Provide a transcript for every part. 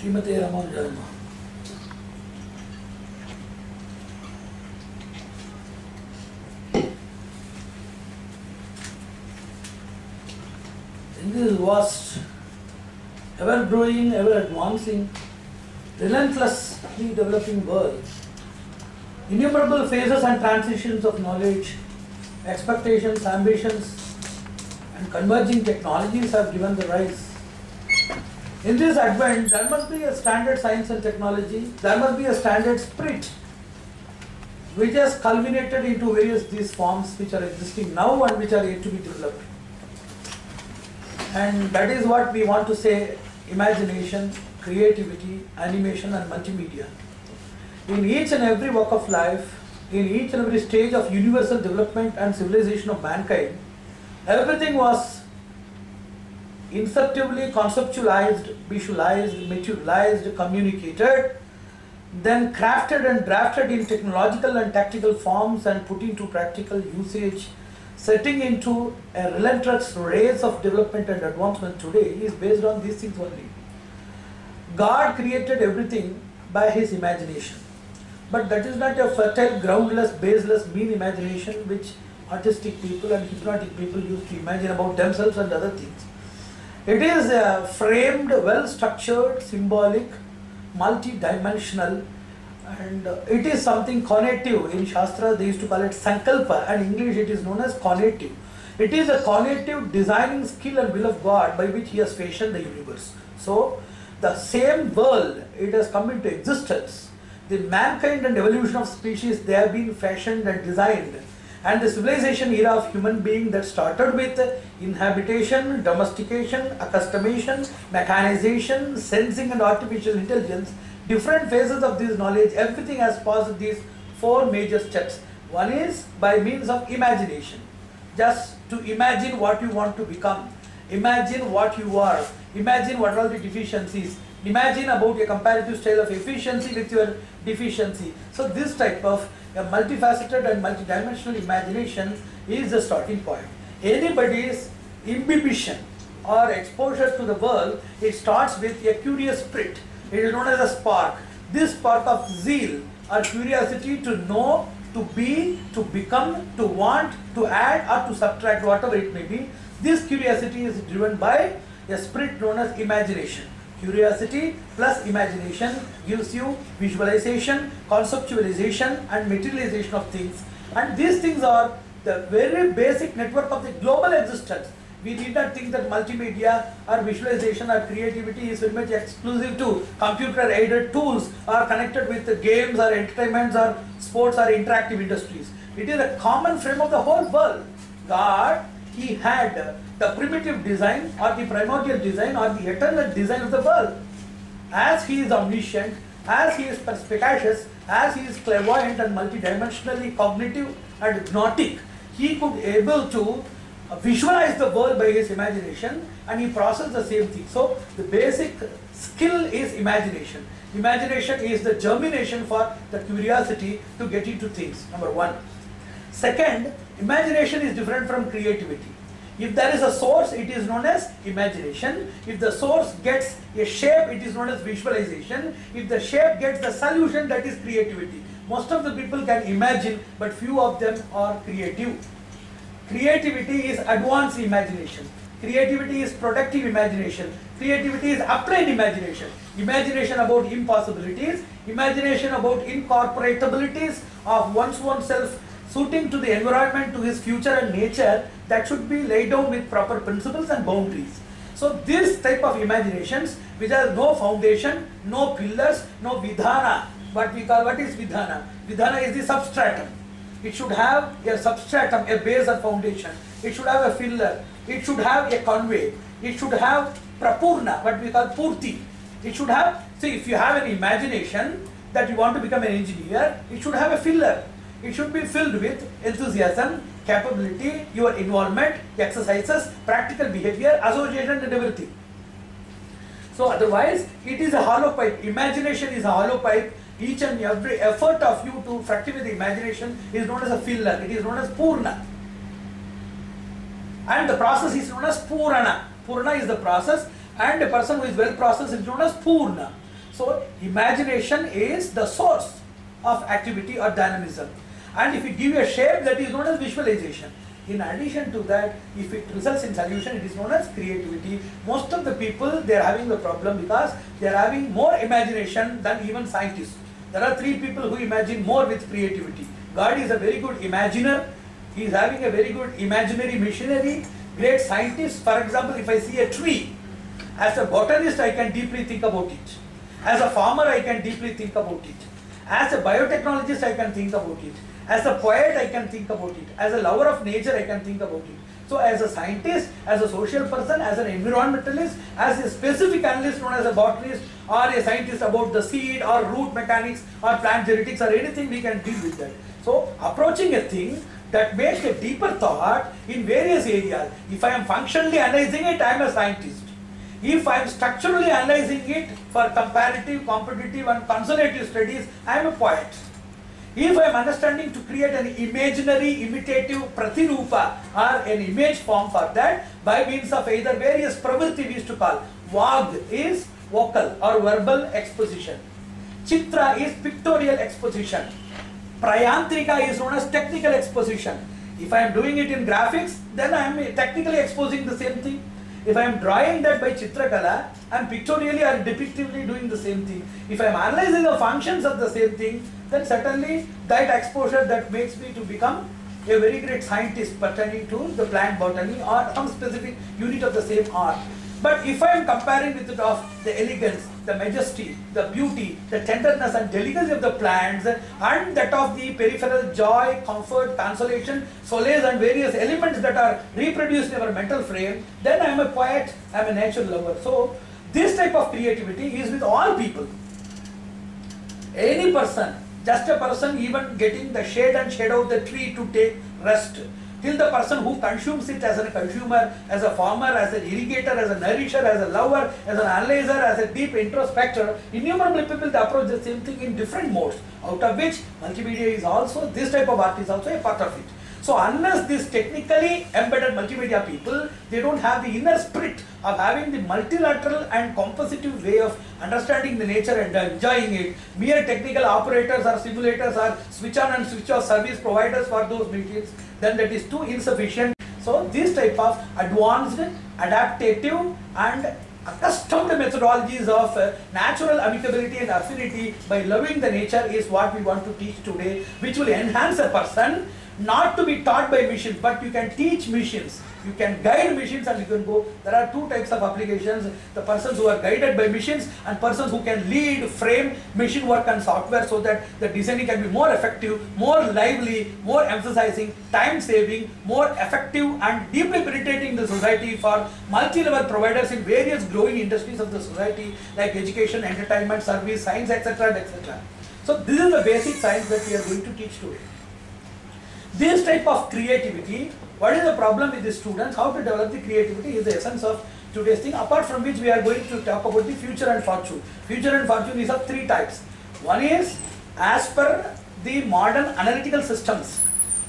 ஸ்ரீமதே ராமானுஜாயமா In this vast, ever growing, ever advancing, relentlessly developing world, innumerable phases and transitions of knowledge, expectations, ambitions, and converging technologies have given the rise. in this advent, there must be a standard science and technology, there must be a standard spirit, which has culminated into various these forms which are existing now and which are yet to be developed. And that is what we want to say imagination, creativity, animation, and multimedia. In each and every walk of life, in each and every stage of universal development and civilization of mankind, everything was inceptively conceptualized, visualized, materialized, communicated, then crafted and drafted in technological and tactical forms and put into practical usage, setting into a relentless race of development and advancement today is based on these things only. God created everything by his imagination. But that is not a fertile, groundless, baseless, mean imagination which artistic people and hypnotic people used to imagine about themselves and other things. It is a framed, well structured, symbolic, multi dimensional, and it is something conative. In Shastra, they used to call it Sankalpa, and in English, it is known as conative. It is a conative designing skill and will of God by which He has fashioned the universe. So, the same world, it has come into existence. The mankind and evolution of species, they have been fashioned and designed and the civilization era of human being that started with inhabitation, domestication, accustomation, mechanization, sensing and artificial intelligence, different phases of this knowledge, everything has passed these four major steps. One is by means of imagination, just to imagine what you want to become, imagine what you are, imagine what are the deficiencies, imagine about a comparative style of efficiency with your deficiency. So this type of a multifaceted and multidimensional imagination is the starting point. Anybody's imbibition or exposure to the world, it starts with a curious spirit. It is known as a spark. This spark of zeal or curiosity to know, to be, to become, to want, to add or to subtract, whatever it may be. This curiosity is driven by a spirit known as imagination. Curiosity plus imagination gives you visualization, conceptualization and materialization of things. And these things are the very basic network of the global existence. We need not think that multimedia or visualization or creativity is very much exclusive to computer aided tools or connected with games or entertainments or sports or interactive industries. It is a common frame of the whole world. God, He had the primitive design or the primordial design or the eternal design of the world. As He is omniscient, as He is perspicacious, as He is clairvoyant and multidimensionally cognitive and hypnotic, He could able to visualize the world by His imagination and He processed the same thing. So the basic skill is imagination. Imagination is the germination for the curiosity to get into things, number one. Second, imagination is different from creativity. If there is a source, it is known as imagination. If the source gets a shape, it is known as visualization. If the shape gets the solution, that is creativity. Most of the people can imagine, but few of them are creative. Creativity is advanced imagination. Creativity is productive imagination. Creativity is applied imagination. Imagination about impossibilities. Imagination about incorporatabilities of one's own self suiting to the environment, to his future and nature that should be laid down with proper principles and boundaries. So this type of imaginations which has no foundation, no pillars, no vidhana. What we call, what is vidhana? Vidhana is the substratum. It should have a substratum, a base or foundation. It should have a filler. It should have a convey. It should have prapurna, what we call purti. It should have, see if you have an imagination that you want to become an engineer, it should have a filler. It should be filled with enthusiasm, capability, your involvement, exercises, practical behavior, association and everything. So otherwise, it is a hollow pipe. Imagination is a hollow pipe. Each and every effort of you to fructify the imagination is known as a filler. It is known as purna. And the process is known as purana. Purana is the process and a person who is well processed is known as purna. So imagination is the source of activity or dynamism. And if you give a shape that is known as visualization. In addition to that, if it results in solution, it is known as creativity. Most of the people, they are having the problem because they are having more imagination than even scientists. There are three people who imagine more with creativity. God is a very good imaginer. He is having a very good imaginary machinery. Great scientist. For example, if I see a tree, as a botanist, I can deeply think about it. As a farmer, I can deeply think about it. As a biotechnologist, I can think about it. As a poet, I can think about it. As a lover of nature, I can think about it. So as a scientist, as a social person, as an environmentalist, as a specific analyst known as a botanist or a scientist about the seed or root mechanics or plant genetics or anything, we can deal with that. So approaching a thing that makes a deeper thought in various areas. If I am functionally analyzing it, I am a scientist. If I am structurally analyzing it for comparative, competitive and conservative studies, I am a poet. If I am understanding to create an imaginary imitative pratirupa or an image form for that by means of either various pravritti we used to call. Vag is vocal or verbal exposition. Chitra is pictorial exposition. Prayantrika is known as technical exposition. If I am doing it in graphics, then I am technically exposing the same thing. If I am drawing that by Chitrakala, I am pictorially or depictively doing the same thing. If I am analyzing the functions of the same thing, then certainly that exposure that makes me to become a very great scientist pertaining to the plant botany or some specific unit of the same art. But if I am comparing with it of the elegance, the majesty, the beauty, the tenderness and delicacy of the plants and that of the peripheral joy, comfort, consolation, solace and various elements that are reproduced in our mental frame, then I am a poet, I am a nature lover. So this type of creativity is with all people. Any person, just a person even getting the shade and shadow of the tree to take rest till the person who consumes it as a consumer, as a farmer, as an irrigator, as a nourisher, as a lover, as an analyzer, as a deep introspector, innumerable people they approach the same thing in different modes, out of which multimedia is also, this type of art is also a part of it. So unless these technically embedded multimedia people, they don't have the inner spirit of having the multilateral and compositive way of understanding the nature and enjoying it. Mere technical operators or simulators or switch on and switch off service providers for those meetings, then that is too insufficient. So this type of advanced, adaptive and accustomed methodologies of uh, natural amicability and affinity by loving the nature is what we want to teach today, which will enhance a person not to be taught by machines, but you can teach machines. You can guide machines and you can go. There are two types of applications. The persons who are guided by machines and persons who can lead, frame machine work and software so that the designing can be more effective, more lively, more emphasizing, time saving, more effective and deeply penetrating the society for multi-level providers in various growing industries of the society like education, entertainment, service, science, etc. etc. So this is the basic science that we are going to teach today. This type of creativity, what is the problem with the students, how to develop the creativity is the essence of today's thing, apart from which we are going to talk about the future and fortune. Future and fortune is of three types. One is as per the modern analytical systems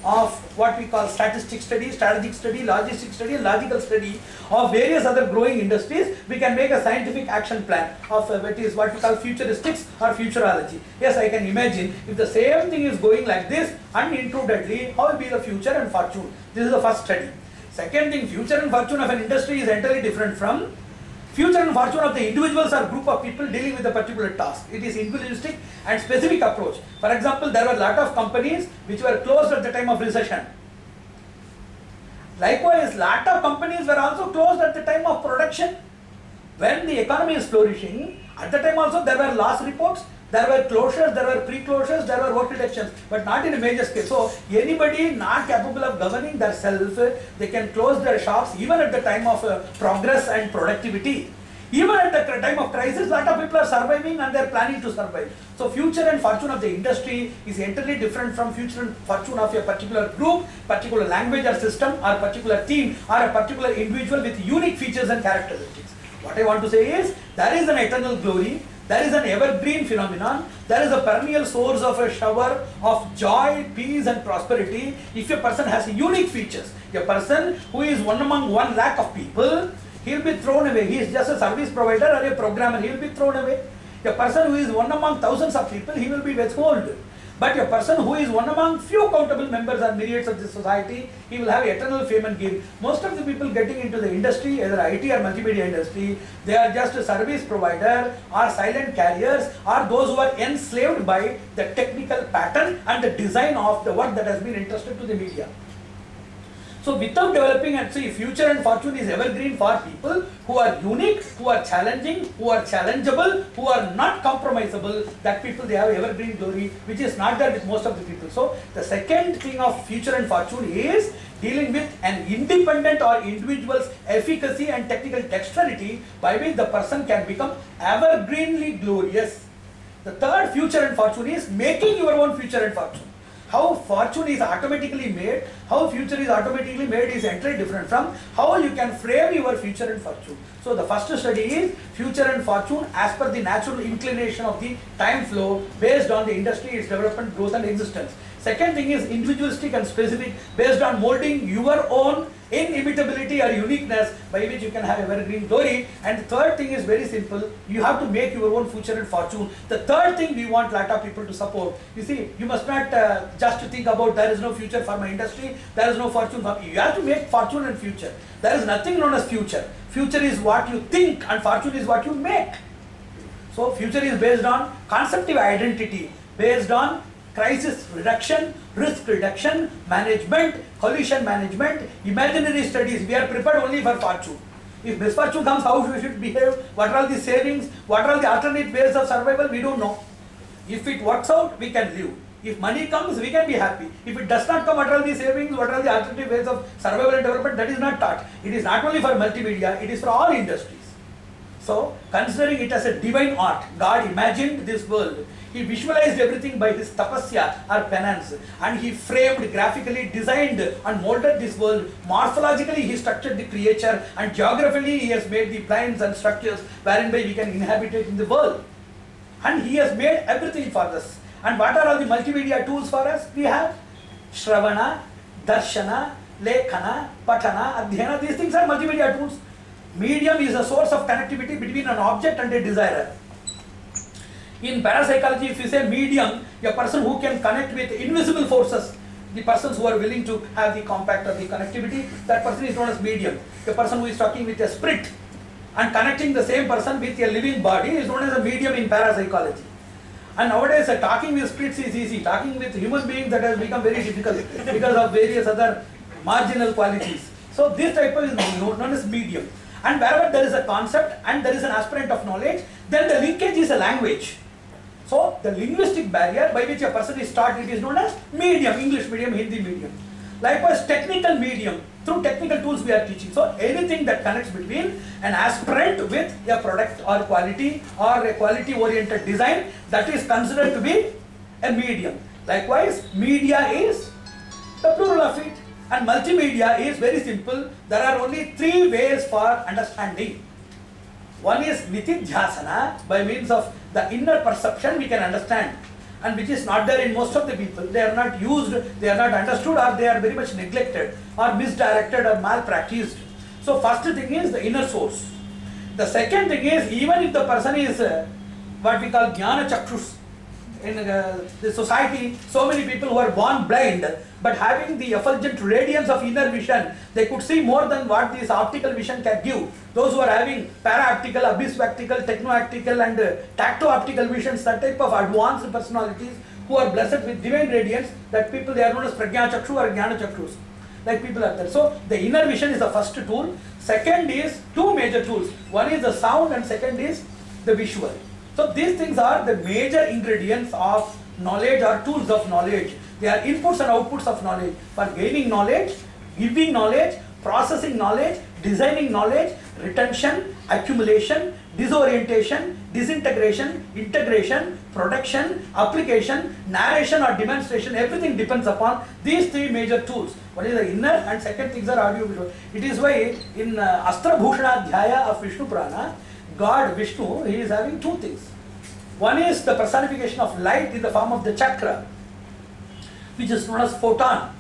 of what we call statistic study, strategic study, logistic study, logical study of various other growing industries, we can make a scientific action plan of uh, what is what we call futuristics or futurology. Yes, I can imagine if the same thing is going like this uninterruptedly, how will be the future and fortune? This is the first study. Second thing, future and fortune of an industry is entirely different from Future and fortune of the individuals or group of people dealing with a particular task. It is individualistic and specific approach. For example, there were a lot of companies which were closed at the time of recession. Likewise, lot of companies were also closed at the time of production. When the economy is flourishing, at the time also there were loss reports, there were closures, there were pre-closures, there were work reductions, but not in a major scale. So anybody not capable of governing themselves, they can close their shops even at the time of uh, progress and productivity. Even at the time of crisis, a lot of people are surviving and they are planning to survive. So future and fortune of the industry is entirely different from future and fortune of a particular group, particular language or system or particular team or a particular individual with unique features and characteristics. What I want to say is, there is an eternal glory there is an evergreen phenomenon. There is a perennial source of a shower of joy, peace and prosperity if a person has unique features. A person who is one among one lakh of people, he will be thrown away. He is just a service provider or a programmer. He will be thrown away. A person who is one among thousands of people, he will be withhold. But a person who is one among few countable members or myriads of this society, he will have eternal fame and gain. Most of the people getting into the industry, either IT or multimedia industry, they are just a service provider or silent carriers or those who are enslaved by the technical pattern and the design of the work that has been entrusted to the media. So without developing and see future and fortune is evergreen for people who are unique, who are challenging, who are challengeable, who are not compromisable, that people they have evergreen glory which is not there with most of the people. So the second thing of future and fortune is dealing with an independent or individual's efficacy and technical dexterity by which the person can become evergreenly glorious. The third future and fortune is making your own future and fortune how fortune is automatically made, how future is automatically made is entirely different from how you can frame your future and fortune. So the first study is future and fortune as per the natural inclination of the time flow based on the industry, its development, growth and existence. Second thing is individualistic and specific based on molding your own inimitability or uniqueness by which you can have evergreen glory. And the third thing is very simple. You have to make your own future and fortune. The third thing we want lot of people to support. You see, you must not uh, just think about there is no future for my industry, there is no fortune for me. You have to make fortune and future. There is nothing known as future. Future is what you think and fortune is what you make. So future is based on conceptive identity, based on crisis reduction, risk reduction, management, collision management, imaginary studies. We are prepared only for fortune. If misfortune comes, how should we should behave, what are the savings, what are the alternate ways of survival, we don't know. If it works out, we can live. If money comes, we can be happy. If it does not come, what are the savings, what are the alternative ways of survival and development, that is not taught. It is not only for multimedia, it is for all industries. So, considering it as a divine art, God imagined this world. He visualized everything by his tapasya or penance and he framed, graphically designed and molded this world. Morphologically, he structured the creature and geographically, he has made the planes and structures wherein by we can inhabit it in the world. And he has made everything for us. And what are all the multimedia tools for us? We have Shravana, Darshana, Lekhana, Patana, Adhyana. These things are multimedia tools. Medium is a source of connectivity between an object and a desirer. In parapsychology, if you say medium, a person who can connect with invisible forces, the persons who are willing to have the compact or the connectivity, that person is known as medium. A person who is talking with a spirit and connecting the same person with a living body is known as a medium in parapsychology. And nowadays, uh, talking with spirits is easy. Talking with human beings that has become very difficult because of various other marginal qualities. So this type of is known as medium. And wherever there is a concept and there is an aspirant of knowledge, then the linkage is a language. So the linguistic barrier by which a person is taught, it is known as medium, English medium, Hindi medium. Likewise, technical medium, through technical tools we are teaching. So anything that connects between an aspirant with a product or quality or a quality oriented design, that is considered to be a medium. Likewise, media is the plural of it. And multimedia is very simple. There are only three ways for understanding. One is nididhyasana, by means of the inner perception we can understand and which is not there in most of the people. They are not used, they are not understood or they are very much neglected or misdirected or malpracticed. So first thing is the inner source. The second thing is even if the person is uh, what we call jnana chakshus, in uh, the society, so many people who are born blind, but having the effulgent radiance of inner vision, they could see more than what this optical vision can give. Those who are having para-optical, abyss-optical, techno-optical and uh, tacto-optical visions, that type of advanced personalities who are blessed with divine radiance, that people they are known as prajna chakshu or jnana chakshus. Like people are there. So the inner vision is the first tool. Second is two major tools. One is the sound and second is the visual. So these things are the major ingredients of knowledge or tools of knowledge. They are inputs and outputs of knowledge. For gaining knowledge, giving knowledge, processing knowledge, designing knowledge, retention, accumulation, disorientation, disintegration, integration, production, application, narration or demonstration, everything depends upon these three major tools. One is the inner and second things are audio visual. It is why in uh, Astra Bhushana Dhyaya of Vishnu Purana, God Vishnu, he is having two things. One is the personification of light in the form of the chakra, which is known as photon.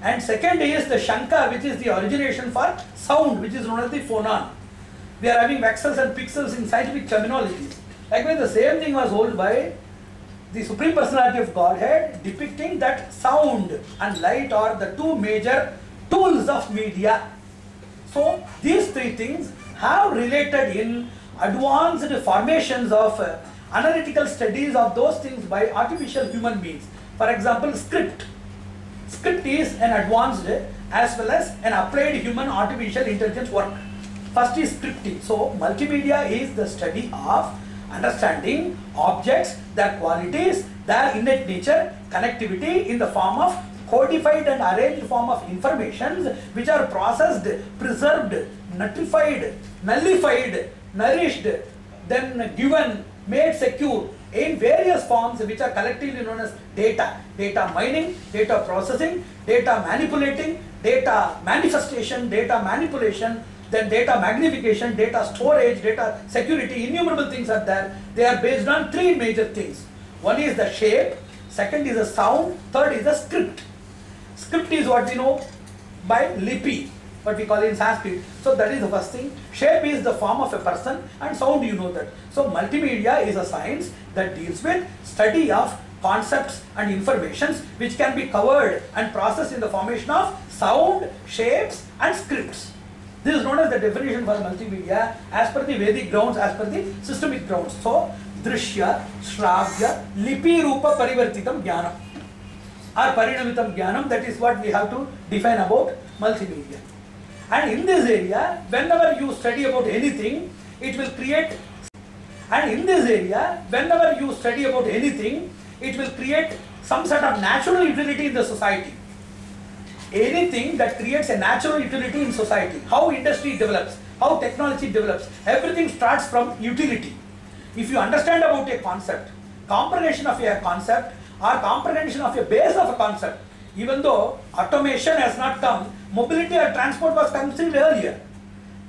And second is the Shankha, which is the origination for sound, which is known as the phonon. We are having voxels and pixels in scientific terminology. Likewise, the same thing was held by the Supreme Personality of Godhead, depicting that sound and light are the two major tools of media. So, these three things have related in advanced formations of uh, analytical studies of those things by artificial human beings. For example, script. Script is an advanced as well as an applied human artificial intelligence work. First is scripting. So, multimedia is the study of understanding objects, their qualities, their innate nature, connectivity in the form of codified and arranged form of informations which are processed, preserved, notified, nullified, nourished, then given, made secure in various forms which are collectively known as data. Data mining, data processing, data manipulating, data manifestation, data manipulation, then data magnification, data storage, data security, innumerable things are there. They are based on three major things. One is the shape, second is the sound, third is the script. Script is what we know by lipi, what we call in Sanskrit. So that is the first thing. Shape is the form of a person and sound you know that. So multimedia is a science that deals with study of concepts and informations which can be covered and processed in the formation of sound, shapes and scripts. This is known as the definition for multimedia as per the Vedic grounds, as per the systemic grounds. So, Drishya, Shravya, Lipi Rupa Parivartitam Jnanam or Parinamitam Jnanam, that is what we have to define about multimedia. And in this area, whenever you study about anything, it will create, and in this area, whenever you study about anything, it will create some sort of natural utility in the society anything that creates a natural utility in society, how industry develops, how technology develops, everything starts from utility. If you understand about a concept, comprehension of a concept or comprehension of a base of a concept, even though automation has not come, mobility or transport was conceived earlier.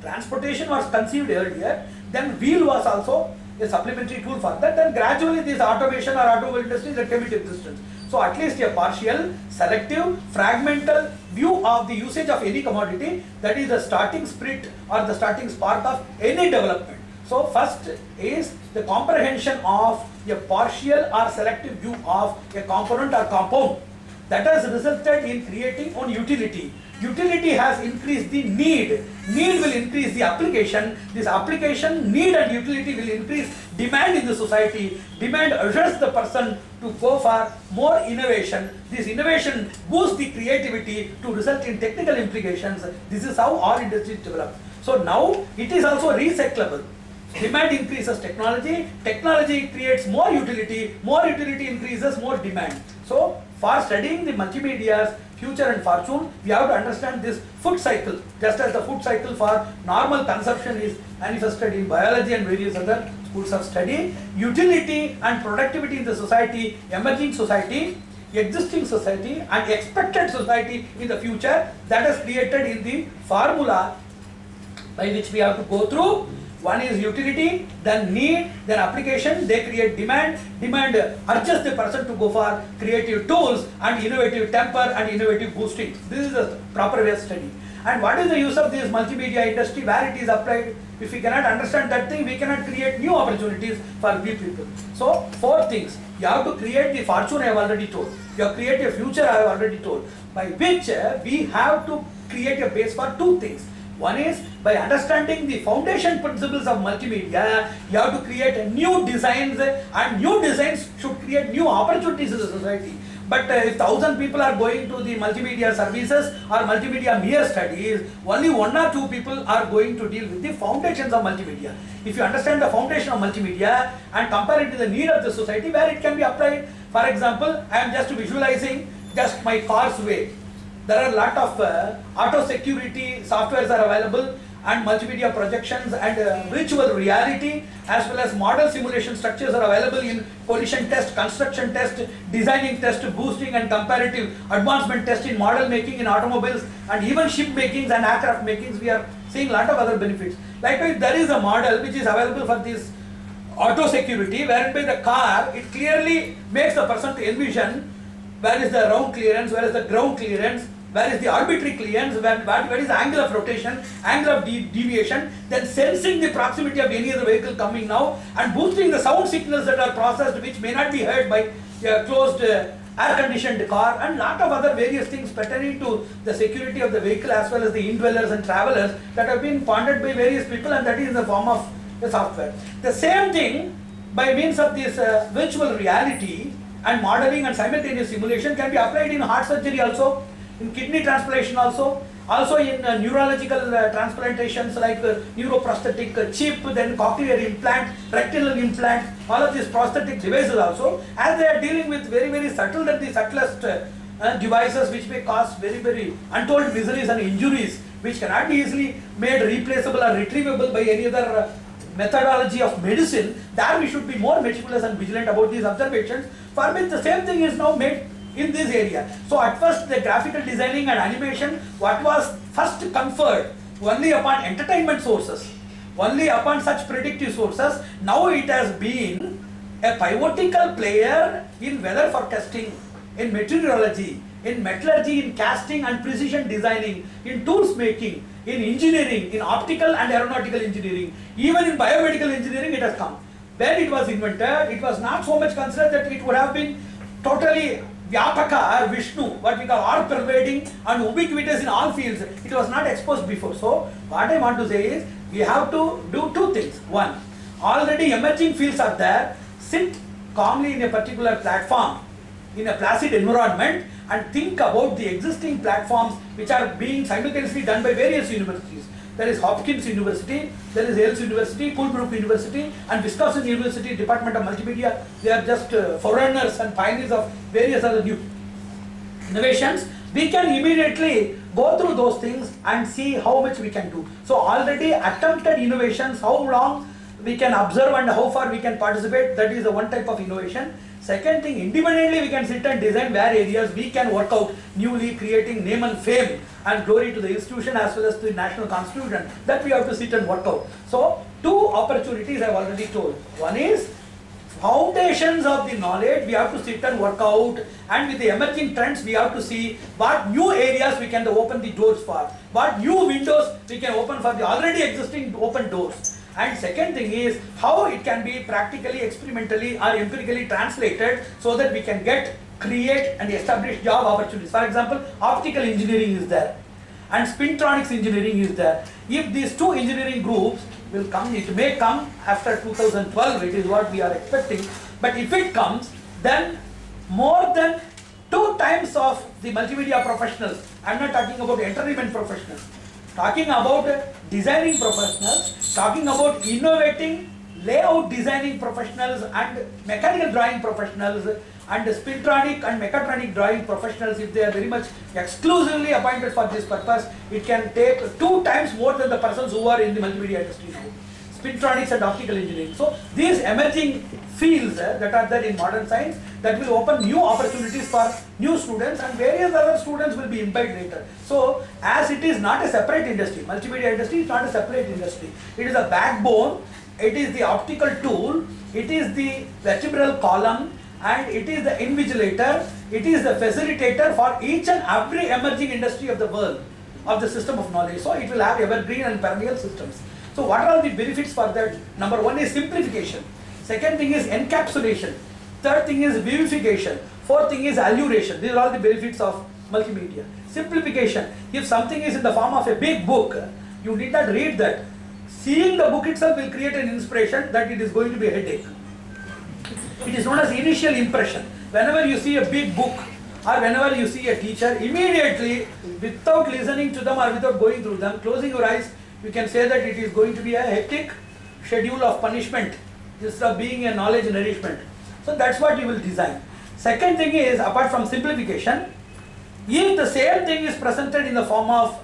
Transportation was conceived earlier, then wheel was also a supplementary tool for that, then gradually this automation or automobile industry that came into existence. So at least a partial, selective, fragmental view of the usage of any commodity that is the starting spirit or the starting spark of any development. So first is the comprehension of a partial or selective view of a component or compound that has resulted in creating on utility. Utility has increased the need. Need will increase the application. This application, need and utility will increase demand in the society. Demand urges the person to go for more innovation. This innovation boosts the creativity to result in technical implications. This is how all industries develop. So now it is also recyclable. Demand increases technology, technology creates more utility, more utility increases more demand. So for studying the multimedia's future and fortune, we have to understand this food cycle. Just as the food cycle for normal consumption is manifested in biology and various other schools of study, utility and productivity in the society, emerging society, existing society and expected society in the future that is created in the formula by which we have to go through one is utility, then need, then application, they create demand. Demand urges the person to go for creative tools and innovative temper and innovative boosting. This is the proper way of study. And what is the use of this multimedia industry, where it is applied? If we cannot understand that thing, we cannot create new opportunities for we people. So, four things. You have to create the fortune I have already told. You have to create a future I have already told. By which uh, we have to create a base for two things. One is by understanding the foundation principles of multimedia, you have to create new designs and new designs should create new opportunities in the society. But uh, if thousand people are going to the multimedia services or multimedia mere studies, only one or two people are going to deal with the foundations of multimedia. If you understand the foundation of multimedia and compare it to the need of the society where it can be applied, for example, I am just visualizing just my car's way there are a lot of uh, auto security softwares are available and multimedia projections and uh, virtual reality as well as model simulation structures are available in collision test, construction test, designing test, boosting and comparative advancement test in model making in automobiles and even ship makings and aircraft makings we are seeing a lot of other benefits. Likewise there is a model which is available for this auto security wherein the car it clearly makes the person to envision where is the round clearance, where is the ground clearance, where is the arbitrary clearance, where, where, is the angle of rotation, angle of de deviation, then sensing the proximity of any other vehicle coming now and boosting the sound signals that are processed which may not be heard by a closed uh, air conditioned car and lot of other various things pertaining to the security of the vehicle as well as the indwellers and travelers that have been pondered by various people and that is in the form of the software. The same thing by means of this uh, virtual reality and modeling and simultaneous simulation can be applied in heart surgery also, in kidney transplantation also, also in uh, neurological uh, transplantations like uh, neuroprosthetic uh, chip, then cochlear implant, rectal implant, all of these prosthetic devices also, as they are dealing with very very subtle and the subtlest uh, devices which may cause very very untold miseries and injuries which cannot be easily made replaceable or retrievable by any other uh, methodology of medicine, there we should be more meticulous and vigilant about these observations, for which the same thing is now made in this area. So at first the graphical designing and animation, what was first conferred only upon entertainment sources, only upon such predictive sources, now it has been a pivotal player in weather forecasting, in meteorology, in metallurgy, in casting and precision designing, in tools making, in engineering, in optical and aeronautical engineering, even in biomedical engineering it has come. When it was invented, it was not so much considered that it would have been totally Vyapaka or Vishnu, what we call all pervading and ubiquitous in all fields. It was not exposed before. So, what I want to say is, we have to do two things. One, already emerging fields are there. Sit calmly in a particular platform, in a placid environment and think about the existing platforms which are being simultaneously done by various universities. There is Hopkins University, there is Yale University, Colebrook University and Wisconsin University Department of Multimedia. They are just uh, forerunners and pioneers of various other new innovations. We can immediately go through those things and see how much we can do. So already attempted innovations, how long we can observe and how far we can participate, that is the one type of innovation. Second thing, independently we can sit and design where areas we can work out newly creating name and fame and glory to the institution as well as to the national constitution that we have to sit and work out. So, two opportunities I have already told. One is foundations of the knowledge we have to sit and work out and with the emerging trends we have to see what new areas we can open the doors for, what new windows we can open for the already existing open doors. And second thing is how it can be practically, experimentally or empirically translated so that we can get, create and establish job opportunities. For example, optical engineering is there and spintronics engineering is there. If these two engineering groups will come, it may come after 2012, it is what we are expecting. But if it comes, then more than two times of the multimedia professionals, I am not talking about entertainment professionals, talking about designing professionals, talking about innovating layout designing professionals and mechanical drawing professionals and spintronic and mechatronic drawing professionals if they are very much exclusively appointed for this purpose it can take two times more than the persons who are in the multimedia industry now spintronics and optical engineering. So these emerging fields uh, that are there in modern science that will open new opportunities for new students and various other students will be imbibed later. So as it is not a separate industry multimedia industry is not a separate industry. It is a backbone. It is the optical tool. It is the vertebral column. And it is the invigilator, it is the facilitator for each and every emerging industry of the world of the system of knowledge. So it will have evergreen and perennial systems. So what are the benefits for that? Number one is simplification. Second thing is encapsulation. Third thing is vivification. Fourth thing is alluration. These are all the benefits of multimedia. Simplification. If something is in the form of a big book, you need not read that. Seeing the book itself will create an inspiration that it is going to be a headache. It is known as initial impression. Whenever you see a big book or whenever you see a teacher, immediately without listening to them or without going through them, closing your eyes, you can say that it is going to be a hectic schedule of punishment instead of being a knowledge nourishment. So that's what you will design. Second thing is, apart from simplification, if the same thing is presented in the form of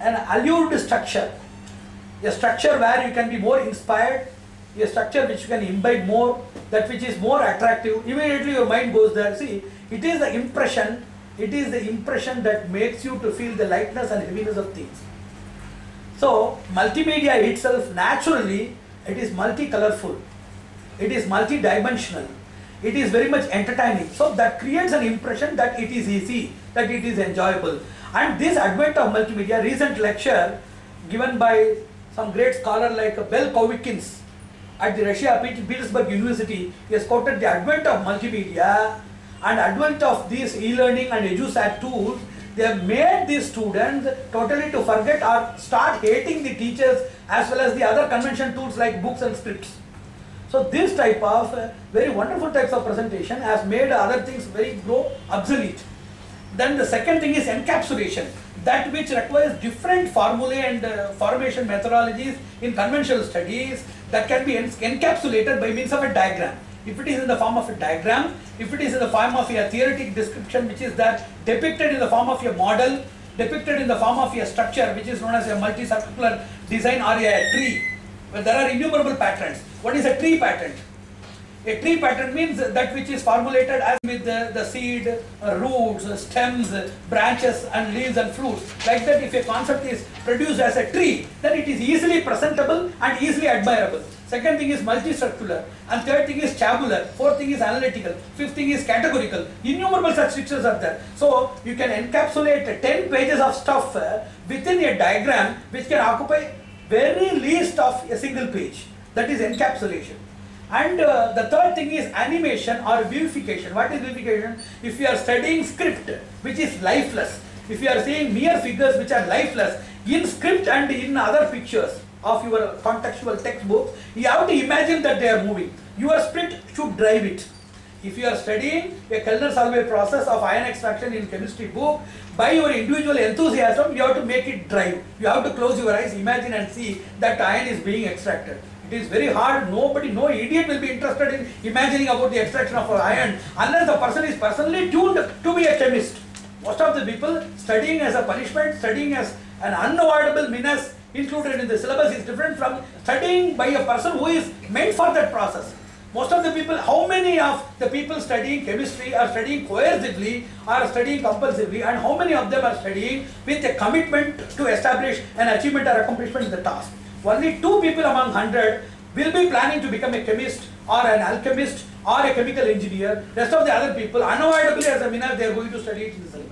an allured structure, a structure where you can be more inspired, a structure which you can imbibe more, that which is more attractive, immediately your mind goes there. See, it is the impression, it is the impression that makes you to feel the lightness and heaviness of things. So, multimedia itself naturally, it is multicolorful, it is multidimensional, it is very much entertaining. So that creates an impression that it is easy, that it is enjoyable. And this advent of multimedia, recent lecture given by some great scholar like Bell Kovikins at the Russia Petersburg University, he has quoted the advent of multimedia and advent of these e-learning and EduSat tools they have made these students totally to forget or start hating the teachers as well as the other convention tools like books and scripts. So this type of uh, very wonderful types of presentation has made other things very grow obsolete. Then the second thing is encapsulation, that which requires different formulae and uh, formation methodologies in conventional studies that can be encapsulated by means of a diagram. If it is in the form of a diagram, if it is in the form of a theoretic description which is that depicted in the form of a model, depicted in the form of a structure which is known as a multi-circular design or a tree, well, there are innumerable patterns. What is a tree pattern? A tree pattern means that which is formulated as with the, the seed, uh, roots, stems, branches and leaves and fruits. Like that if a concept is produced as a tree, then it is easily presentable and easily admirable. Second thing is multi-circular and third thing is tabular, fourth thing is analytical, fifth thing is categorical. Innumerable such structures are there. So you can encapsulate 10 pages of stuff uh, within a diagram which can occupy very least of a single page. That is encapsulation. And uh, the third thing is animation or vivification. What is vivification? If you are studying script which is lifeless, if you are seeing mere figures which are lifeless in script and in other pictures of your contextual textbooks, you have to imagine that they are moving. Your spirit should drive it. If you are studying a Kellner-Solvay process of ion extraction in chemistry book, by your individual enthusiasm, you have to make it drive. You have to close your eyes, imagine and see that ion is being extracted. It is very hard. Nobody, no idiot will be interested in imagining about the extraction of iron unless the person is personally tuned to be a chemist. Most of the people studying as a punishment, studying as an unavoidable menace included in the syllabus is different from studying by a person who is meant for that process. Most of the people, how many of the people studying chemistry are studying coercively, are studying compulsively, and how many of them are studying with a commitment to establish an achievement or accomplishment in the task? Only two people among 100 will be planning to become a chemist or an alchemist or a chemical engineer. Rest of the other people, unavoidably as a minor, they are going to study it in the syllabus.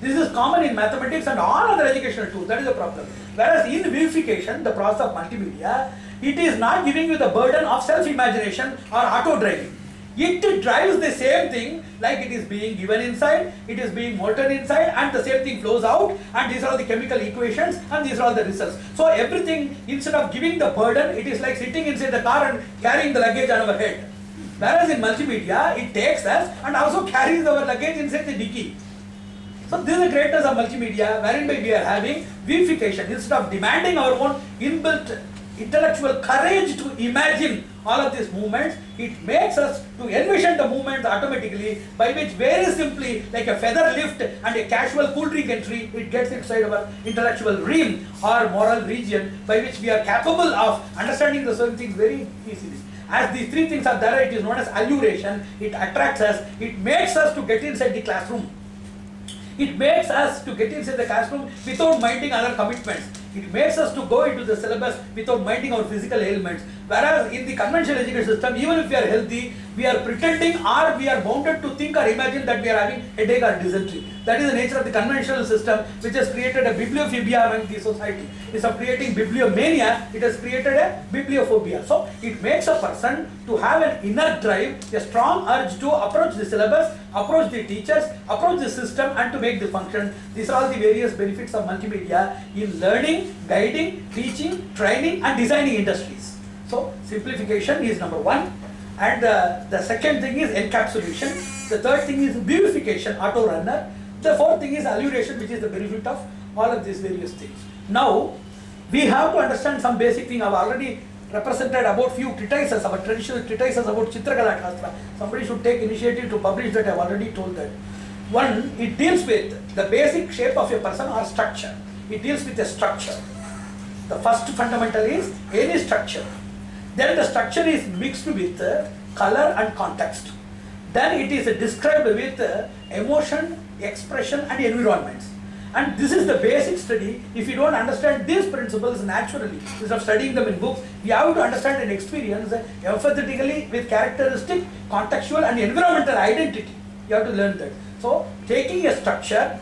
This is common in mathematics and all other educational tools. That is the problem. Whereas in vivification, the process of multimedia, it is not giving you the burden of self-imagination or auto-driving. It drives the same thing like it is being given inside, it is being molten inside and the same thing flows out and these are all the chemical equations and these are all the results. So everything instead of giving the burden, it is like sitting inside the car and carrying the luggage on our head. Whereas in multimedia, it takes us and also carries our luggage inside the dicky. So this is the greatness of multimedia wherein we are having vivification instead of demanding our own inbuilt intellectual courage to imagine all of these movements, it makes us to envision the movements automatically by which very simply like a feather lift and a casual cool drink entry, it gets inside our intellectual realm or moral region by which we are capable of understanding the certain things very easily. As these three things are there, it is known as alluration, it attracts us, it makes us to get inside the classroom. It makes us to get inside the classroom without minding other commitments. It makes us to go into the syllabus without minding our physical ailments. Whereas in the conventional education system, even if we are healthy, we are pretending or we are bounded to think or imagine that we are having headache or dysentery. That is the nature of the conventional system which has created a bibliophobia among the society. Instead of creating bibliomania, it has created a bibliophobia. So it makes a person to have an inner drive, a strong urge to approach the syllabus, approach the teachers, approach the system and to make the function. These are all the various benefits of multimedia in learning, guiding, teaching, training and designing industries. So simplification is number one. And uh, the second thing is encapsulation. The third thing is beautification, auto runner. The fourth thing is alluration, which is the benefit of all of these various things. Now, we have to understand some basic thing. I've already represented about few treatises, our traditional treatises about Chitrakala Shastra. Somebody should take initiative to publish that. I've already told that. One, it deals with the basic shape of a person or structure. It deals with a structure. The first fundamental is any structure. Then the structure is mixed with uh, color and context. Then it is described with uh, emotion, expression and environments. And this is the basic study. If you don't understand these principles naturally, instead of studying them in books, we have to understand and experience empathetically with characteristic, contextual and environmental identity. You have to learn that. So, taking a structure,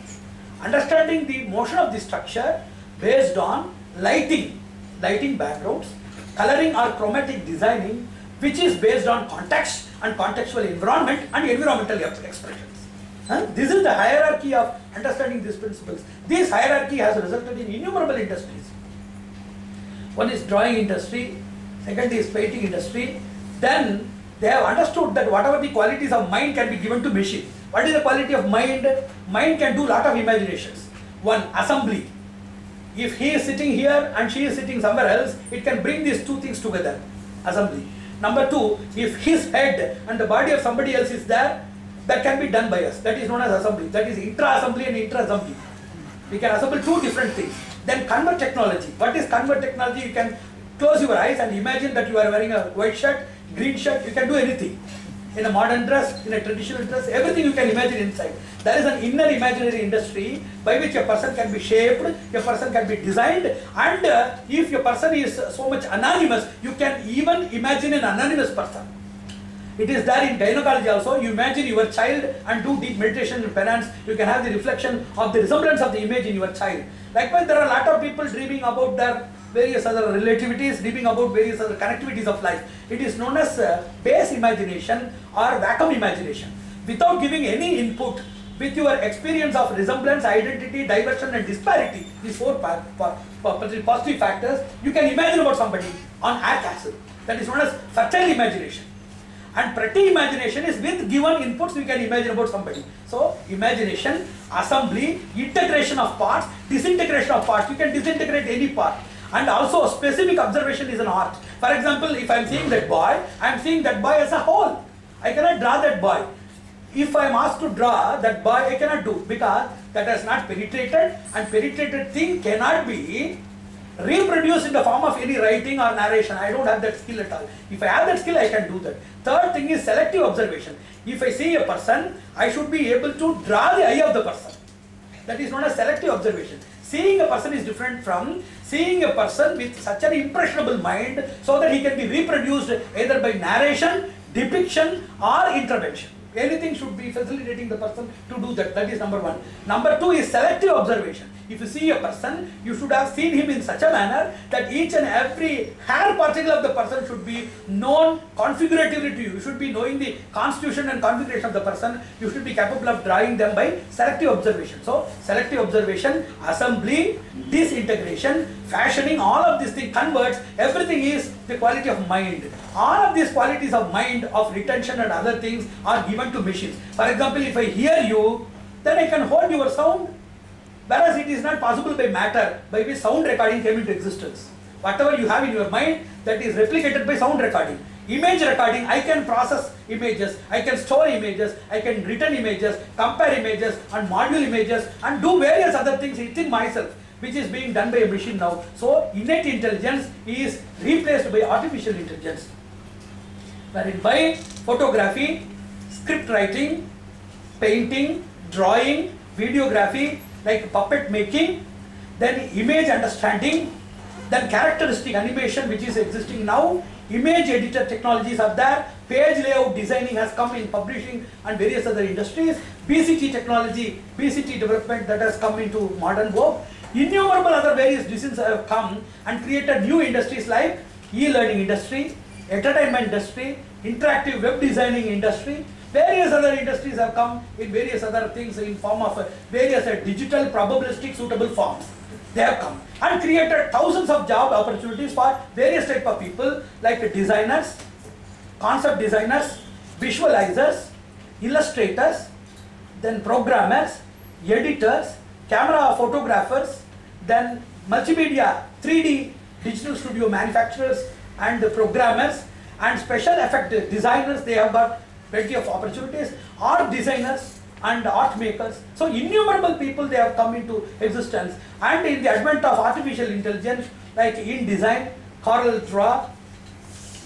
understanding the motion of the structure based on lighting, lighting backgrounds, coloring or chromatic designing, which is based on context and contextual environment and environmental expressions. Huh? This is the hierarchy of understanding these principles. This hierarchy has resulted in innumerable industries. One is drawing industry, second is painting industry. Then they have understood that whatever the qualities of mind can be given to machine. What is the quality of mind? Mind can do lot of imaginations. One, assembly. If he is sitting here and she is sitting somewhere else, it can bring these two things together. Assembly. Number two, if his head and the body of somebody else is there, that can be done by us. That is known as assembly. That is intra-assembly and intra-assembly. We can assemble two different things. Then convert technology. What is convert technology? You can close your eyes and imagine that you are wearing a white shirt, green shirt, you can do anything. In a modern dress, in a traditional dress, everything you can imagine inside. There is an inner imaginary industry by which a person can be shaped, a person can be designed, and uh, if a person is so much anonymous, you can even imagine an anonymous person. It is there in gynecology also. You imagine your child and do deep meditation and penance. You can have the reflection of the resemblance of the image in your child. Likewise, there are a lot of people dreaming about their various other relativities, dreaming about various other connectivities of life. It is known as uh, base imagination or vacuum imagination. Without giving any input, with your experience of resemblance, identity, diversion and disparity, these four positive factors, you can imagine about somebody on air. That is known as fertile imagination. And pretty imagination is with given inputs we can imagine about somebody. So imagination, assembly, integration of parts, disintegration of parts. You can disintegrate any part. And also specific observation is an art. For example, if I am seeing that boy, I am seeing that boy as a whole. I cannot draw that boy. If I am asked to draw that boy, I cannot do because that has not penetrated and penetrated thing cannot be reproduced in the form of any writing or narration. I don't have that skill at all. If I have that skill, I can do that. Third thing is selective observation. If I see a person, I should be able to draw the eye of the person. That is known as selective observation. Seeing a person is different from seeing a person with such an impressionable mind so that he can be reproduced either by narration, depiction or intervention. Anything should be facilitating the person to do that. That is number one. Number two is selective observation. If you see a person, you should have seen him in such a manner that each and every hair particle of the person should be known configuratively to you. You should be knowing the constitution and configuration of the person. You should be capable of drawing them by selective observation. So, selective observation, assembly, disintegration, fashioning, all of these things converts, everything is the quality of mind. All of these qualities of mind, of retention and other things are given to machines. For example, if I hear you, then I can hold your sound Whereas it is not possible by matter by which sound recording came into existence. Whatever you have in your mind that is replicated by sound recording. Image recording, I can process images, I can store images, I can return images, compare images and module images and do various other things within myself which is being done by a machine now. So innate intelligence is replaced by artificial intelligence. Wherein by photography, script writing, painting, drawing, videography, like puppet making, then image understanding, then characteristic animation which is existing now, image editor technologies are there, page layout designing has come in publishing and various other industries, BCT technology, BCT development that has come into modern world, innumerable other various disciplines have come and created new industries like e-learning industry, entertainment industry, interactive web designing industry, Various other industries have come in various other things in form of uh, various uh, digital probabilistic suitable forms. They have come and created thousands of job opportunities for various type of people like designers, concept designers, visualizers, illustrators, then programmers, editors, camera photographers, then multimedia 3D digital studio manufacturers and the programmers and special effect designers they have got plenty of opportunities, art designers and art makers. So innumerable people they have come into existence and in the advent of artificial intelligence like InDesign, Corel Draw,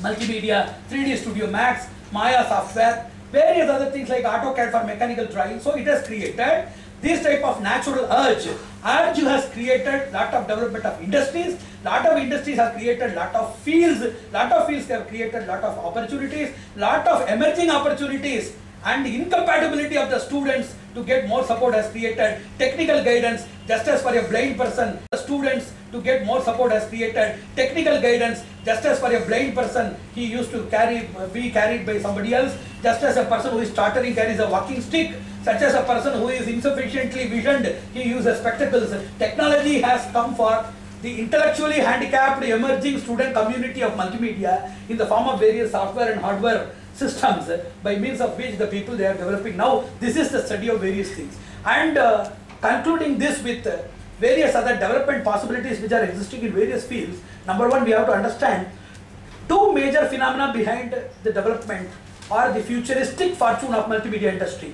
Multimedia, 3D Studio Max, Maya software, various other things like AutoCAD for mechanical drawing. So it has created this type of natural urge, urge has created lot of development of industries, lot of industries have created lot of fields, lot of fields have created a lot of opportunities, lot of emerging opportunities and the incompatibility of the students to get more support has created technical guidance. Just as for a blind person the students to get more support has created technical guidance. Just as for a blind person he used to carry be carried by somebody else. Just as a person who is stuttering carries a walking stick such as a person who is insufficiently visioned he uses spectacles. Technology has come for the intellectually handicapped emerging student community of multimedia in the form of various software and hardware systems by means of which the people they are developing. Now this is the study of various things. And uh, concluding this with uh, various other development possibilities which are existing in various fields. Number one we have to understand two major phenomena behind the development or the futuristic fortune of multimedia industry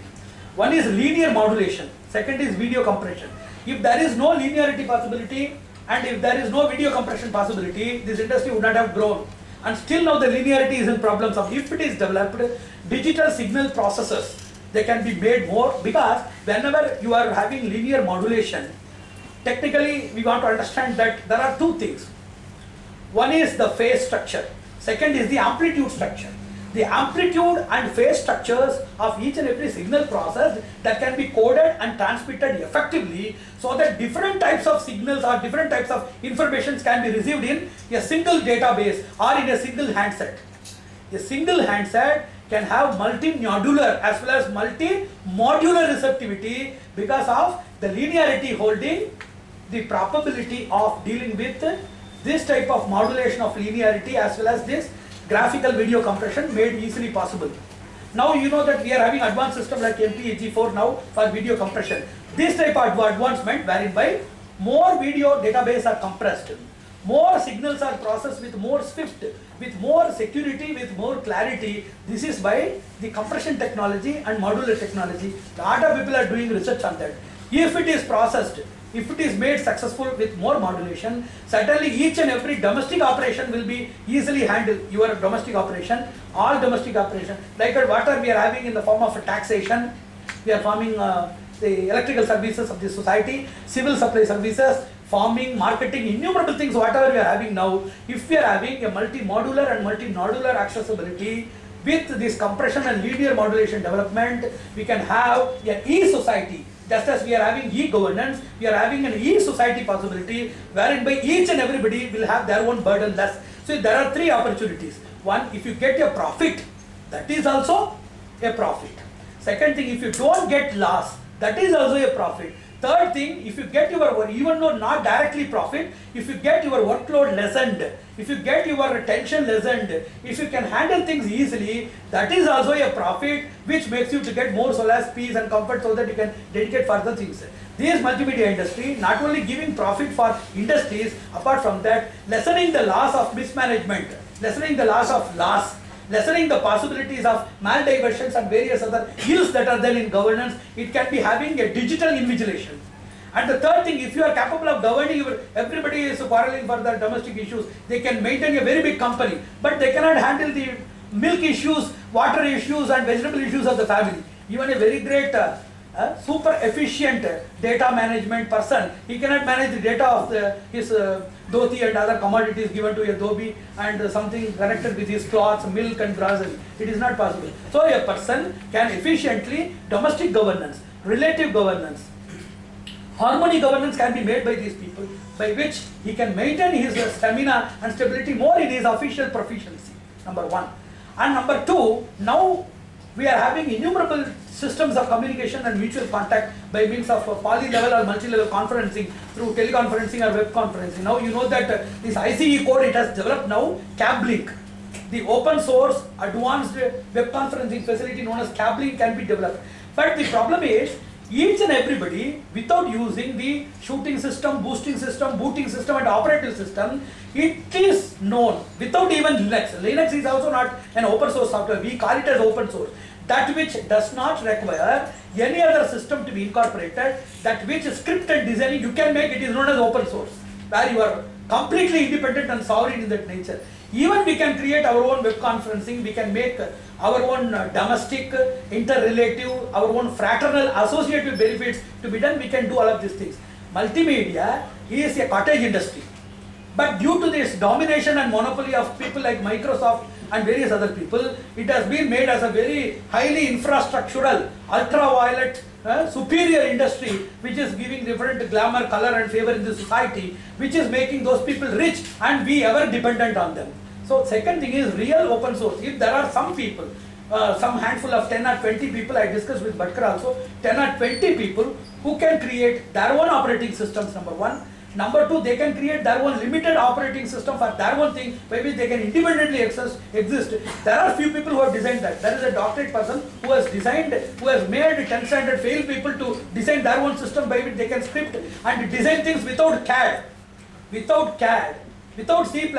one is linear modulation second is video compression. If there is no linearity possibility and if there is no video compression possibility this industry would not have grown. And still now the linearity is in problems of if it is developed digital signal processors they can be made more because whenever you are having linear modulation technically we want to understand that there are two things. One is the phase structure second is the amplitude structure the amplitude and phase structures of each and every signal process that can be coded and transmitted effectively so that different types of signals or different types of informations can be received in a single database or in a single handset. A single handset can have multi-nodular as well as multi-modular receptivity because of the linearity holding the probability of dealing with this type of modulation of linearity as well as this graphical video compression made easily possible. Now you know that we are having advanced system like MPEG4 now for video compression. This type of advancement wherein by more video database are compressed, more signals are processed with more swift, with more security, with more clarity. This is by the compression technology and modular technology. A lot of people are doing research on that. If it is processed if it is made successful with more modulation, certainly each and every domestic operation will be easily handled. Your domestic operation, all domestic operation, like water we are having in the form of a taxation, we are forming uh, the electrical services of the society, civil supply services, farming, marketing, innumerable things, whatever we are having now, if we are having a multi-modular and multi-nodular accessibility, with this compression and linear modulation development, we can have an e-society just as we are having e-governance, we are having an e-society possibility wherein by each and everybody will have their own burden less. So there are three opportunities. One, if you get a profit, that is also a profit. Second thing, if you don't get loss, that is also a profit. Third thing, if you get your, even though not directly profit, if you get your workload lessened, if you get your tension lessened, if you can handle things easily, that is also a profit which makes you to get more solace, peace and comfort so that you can dedicate further things. This multimedia industry not only giving profit for industries, apart from that, lessening the loss of mismanagement, lessening the loss of loss, lessening the possibilities of maldiversions and various other ills that are there in governance, it can be having a digital invigilation. And the third thing, if you are capable of governing, everybody is quarreling for their domestic issues, they can maintain a very big company, but they cannot handle the milk issues, water issues and vegetable issues of the family. Even a very great uh, uh, super efficient data management person, he cannot manage the data of the, his uh, dhoti and other commodities given to a dhobi and uh, something connected with his cloths, milk and grocery. It is not possible. So a person can efficiently domestic governance, relative governance, harmony governance can be made by these people by which he can maintain his stamina and stability more in his official proficiency, number one. And number two, now we are having innumerable systems of communication and mutual contact by means of uh, poly-level or multi-level conferencing through teleconferencing or web conferencing. Now you know that uh, this ICE code it has developed now CabLink. The open source advanced web conferencing facility known as CabLink can be developed. But the problem is each and everybody without using the shooting system, boosting system, booting system and operating system, it is known without even Linux. Linux is also not an open source software. We call it as open source that which does not require any other system to be incorporated, that which script and designing you can make, it is known as open source, where you are completely independent and sovereign in that nature. Even we can create our own web conferencing, we can make our own uh, domestic, interrelative, our own fraternal associative benefits to be done, we can do all of these things. Multimedia is a cottage industry. But due to this domination and monopoly of people like Microsoft and various other people, it has been made as a very highly infrastructural, ultraviolet, uh, superior industry which is giving different glamour, color and favor in the society, which is making those people rich and we ever dependent on them. So second thing is real open source. If there are some people, uh, some handful of 10 or 20 people, I discussed with Bhatkar also, 10 or 20 people who can create their own operating systems, number one. Number two, they can create their own limited operating system for their own thing, which they can independently access, exist. There are few people who have designed that. There is a doctorate person who has designed, who has made 10 standard fail people to design their own system by which they can script and design things without CAD, without CAD, without C++,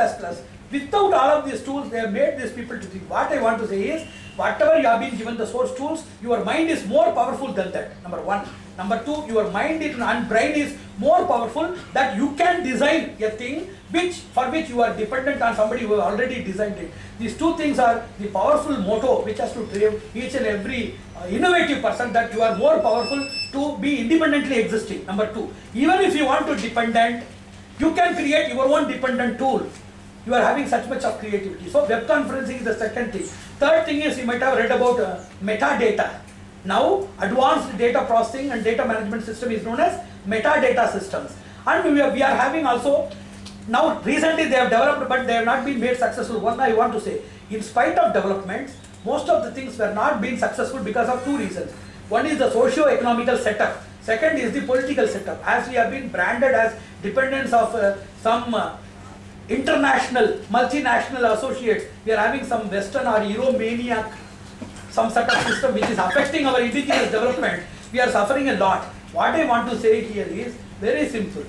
without all of these tools, they have made these people to think. What I want to say is, whatever you have been given the source tools, your mind is more powerful than that, number one. Number two, your mind and brain is more powerful that you can design a thing which for which you are dependent on somebody who has already designed it. These two things are the powerful motto which has to drive each and every uh, innovative person that you are more powerful to be independently existing. Number two, even if you want to dependent, you can create your own dependent tool. You are having such much of creativity. So web conferencing is the second thing. Third thing is you might have read about uh, metadata. Now, advanced data processing and data management system is known as metadata systems. And we are, we are having also, now recently they have developed but they have not been made successful. One I want to say, in spite of developments, most of the things were not being successful because of two reasons. One is the socio-economical setup. Second is the political setup. As we have been branded as dependents of uh, some uh, international, multinational associates, we are having some Western or Euromaniac some sort of system which is affecting our indigenous development, we are suffering a lot. What I want to say here is very simple.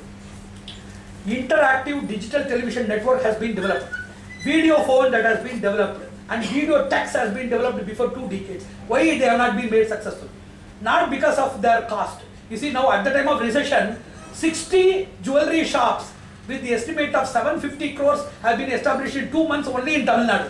Interactive digital television network has been developed. Video phone that has been developed and video text has been developed before two decades. Why they have not been made successful? Not because of their cost. You see now at the time of recession, 60 jewelry shops with the estimate of 750 crores have been established in two months only in Tamil Nadu.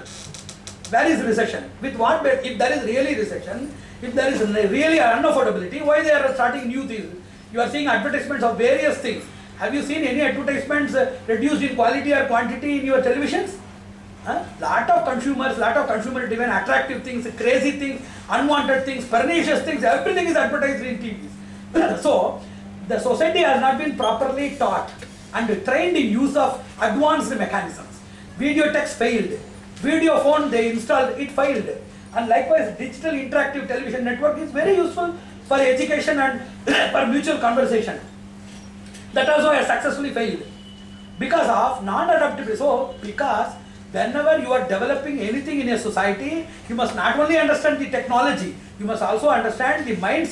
Where is recession? With what, if there is really recession, if there is really unaffordability, why they are starting new things? You are seeing advertisements of various things. Have you seen any advertisements uh, reduced in quality or quantity in your televisions? Huh? Lot of consumers, lot of consumer driven attractive things, crazy things, unwanted things, pernicious things, everything is advertised in TVs. so, the society has not been properly taught and trained in use of advanced mechanisms. Video text failed. Video phone they installed, it failed. And likewise, digital interactive television network is very useful for education and for mutual conversation. That also has successfully failed because of non-adaptability. So, because whenever you are developing anything in a society, you must not only understand the technology, you must also understand the mind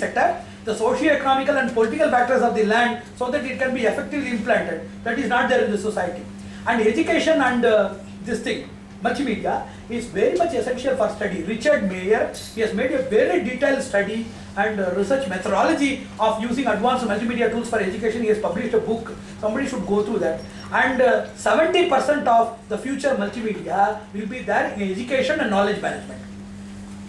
the socio-economical and political factors of the land so that it can be effectively implanted. That is not there in the society. And education and uh, this thing, multimedia is very much essential for study. Richard Mayer, he has made a very detailed study and uh, research methodology of using advanced multimedia tools for education. He has published a book. Somebody should go through that. And 70% uh, of the future multimedia will be there in education and knowledge management.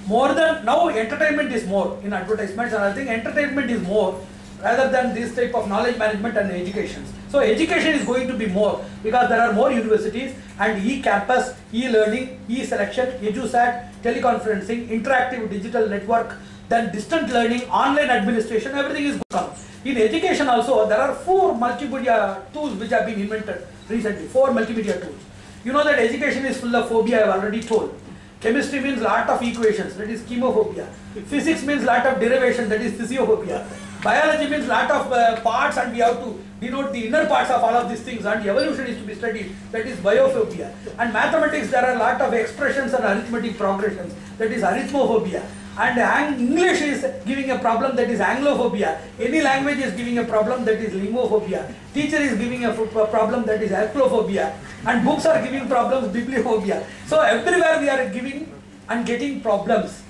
More than, now entertainment is more in advertisements and I think entertainment is more rather than this type of knowledge management and education. So education is going to be more because there are more universities and e-campus, e-learning, e-selection, EduSat, teleconferencing, interactive digital network, then distant learning, online administration, everything is on. In education also, there are four multimedia tools which have been invented recently, four multimedia tools. You know that education is full of phobia, I have already told. Chemistry means lot of equations, that is chemophobia. Physics means lot of derivation, that is physiophobia. Biology means lot of uh, parts and we have to denote the inner parts of all of these things and evolution is to be studied, that is biophobia. And mathematics, there are lot of expressions and arithmetic progressions, that is arithmophobia. And English is giving a problem that is Anglophobia. Any language is giving a problem that is lingophobia. Teacher is giving a problem that is alclophobia. And books are giving problems, bibliophobia. So everywhere we are giving and getting problems.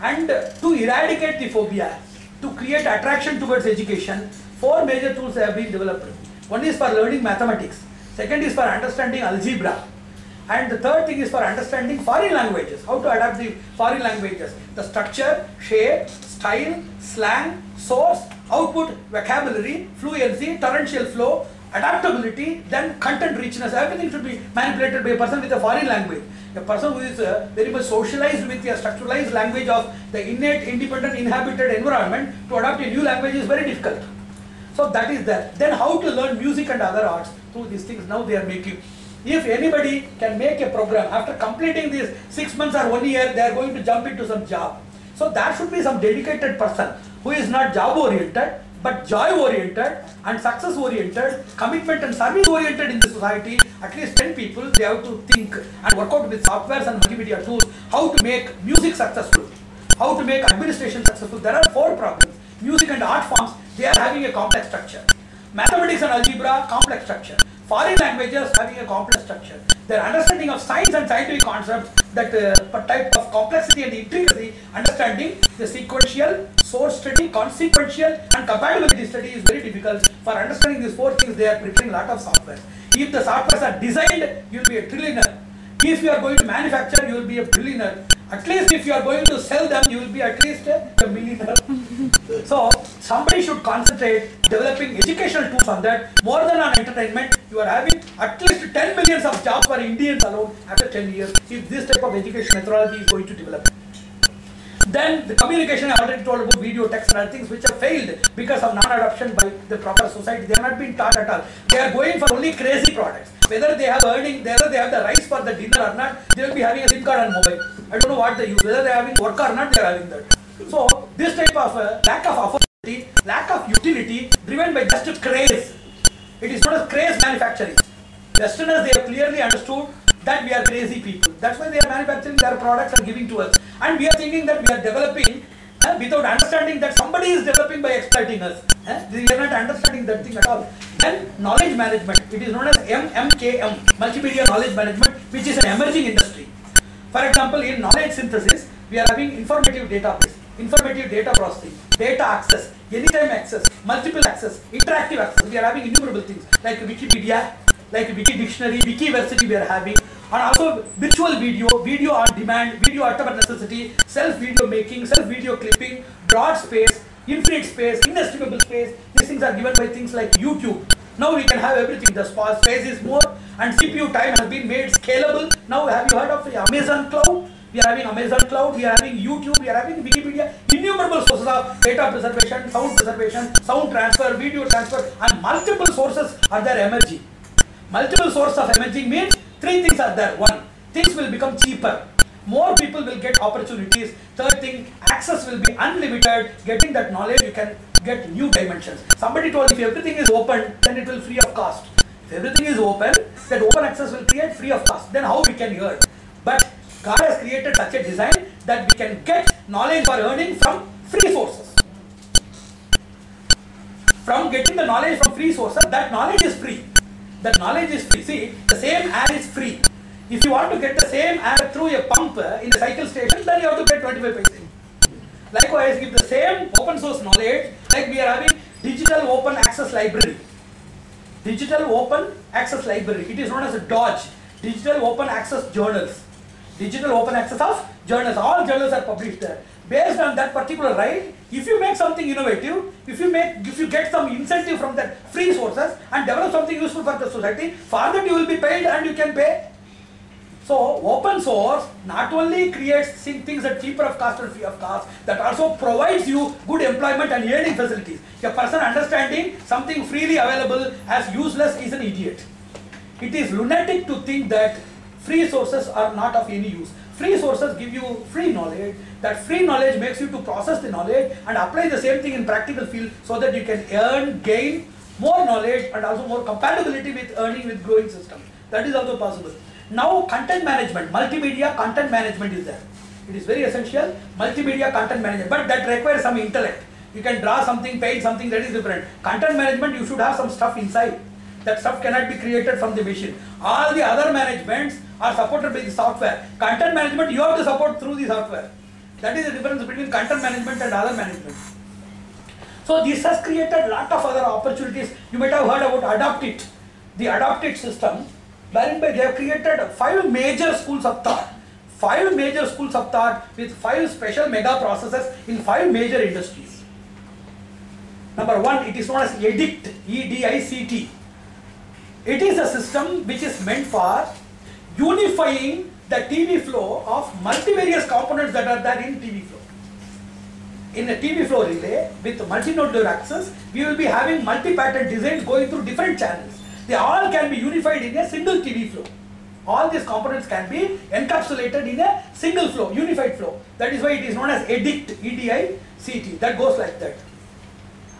And to eradicate the phobia, to create attraction towards education, four major tools have been developed. One is for learning mathematics. Second is for understanding algebra. And the third thing is for understanding foreign languages, how to adapt the foreign languages, the structure, shape, style, slang, source, output, vocabulary, fluency, torrential flow, adaptability, then content richness, everything should be manipulated by a person with a foreign language. A person who is uh, very much socialized with a structuralized language of the innate, independent, inhabited environment to adapt a new language is very difficult. So that is that. Then how to learn music and other arts through these things now they are making. If anybody can make a program after completing these six months or one year, they are going to jump into some job. So there should be some dedicated person who is not job oriented but joy oriented and success oriented, commitment and service oriented in the society. At least 10 people they have to think and work out with softwares and multimedia tools how to make music successful, how to make administration successful. There are four problems. Music and art forms they are having a complex structure. Mathematics and algebra complex structure foreign languages having a complex structure. Their understanding of science and scientific concepts, that uh, type of complexity and intricacy, understanding the sequential, source study, consequential and compatibility study is very difficult. For understanding these four things, they are preparing a lot of software. If the softwares are designed, you will be a trillionaire. If you are going to manufacture, you will be a billionaire. At least if you are going to sell them, you will be at least a millionaire. so somebody should concentrate developing educational tools on that more than on entertainment. You are having at least 10 millions of jobs for Indians alone after 10 years if this type of education methodology is going to develop. Then the communication I already told about video, text and other things which have failed because of non-adoption by the proper society. They are not being taught at all. They are going for only crazy products. Whether they have earning, whether they have the rice for the dinner or not, they will be having a SIM card on mobile. I don't know what they use. Whether they are having work or not, they are having that. So this type of uh, lack of affordability, lack of utility, driven by just a craze. It is not a craze manufacturing. Westerners they have clearly understood that we are crazy people. That's why they are manufacturing their products and giving to us. And we are thinking that we are developing uh, without understanding that somebody is developing by exploiting us. Uh, we are not understanding that thing at all. Then knowledge management. It is known as MMKM, Multimedia Knowledge Management, which is an emerging industry. For example, in knowledge synthesis, we are having informative database, informative data processing, data access, anytime access, multiple access, interactive access. We are having innumerable things like Wikipedia, like Wiki Dictionary, Wikiversity we are having, and also virtual video, video on demand, video at our necessity, self video making, self video clipping, broad space, infinite space, inestimable space. These things are given by things like YouTube. Now we can have everything. The space is more, and CPU time has been made scalable. Now have you heard of Amazon Cloud? We are having Amazon Cloud, we are having YouTube, we are having Wikipedia, innumerable sources of data preservation, sound preservation, sound transfer, video transfer, and multiple sources are there emerging. Multiple sources of emerging means three things are there. One, things will become cheaper. More people will get opportunities. Third thing, access will be unlimited. Getting that knowledge, you can get new dimensions. Somebody told if everything is open, then it will free of cost. Everything is open, that open access will create free of cost. Then how we can earn? But God has created such a design that we can get knowledge for earning from free sources. From getting the knowledge from free sources, that knowledge is free. That knowledge is free. See, the same air is free. If you want to get the same air through a pump uh, in a cycle station, then you have to pay 25 paise. Likewise, if the same open source knowledge, like we are having digital open access library. Digital open access library. It is known as a DOJ, digital open access journals. Digital open access of journals. All journals are published there. Based on that particular right, if you make something innovative, if you make, if you get some incentive from that free sources and develop something useful for the society, for that you will be paid and you can pay so open source not only creates things at cheaper of cost and free of cost, that also provides you good employment and earning facilities. A person understanding something freely available as useless is an idiot. It is lunatic to think that free sources are not of any use. Free sources give you free knowledge. That free knowledge makes you to process the knowledge and apply the same thing in practical field so that you can earn, gain more knowledge and also more compatibility with earning with growing system. That is also possible. Now content management, multimedia content management is there. It is very essential, multimedia content management, but that requires some intellect. You can draw something, paint something, that is different. Content management, you should have some stuff inside. That stuff cannot be created from the machine. All the other managements are supported by the software. Content management, you have to support through the software. That is the difference between content management and other management. So this has created a lot of other opportunities. You might have heard about Adopt It. The Adopt It system by they have created five major schools of thought. Five major schools of thought with five special mega processes in five major industries. Number one, it is known as EDICT, E-D-I-C-T. It is a system which is meant for unifying the TV flow of multivarious components that are there in TV flow. In a TV flow relay with multinodular access, we will be having multi-pattern designs going through different channels. They all can be unified in a single TV flow. All these components can be encapsulated in a single flow, unified flow. That is why it is known as EDICT, E-D-I-C-T. That goes like that.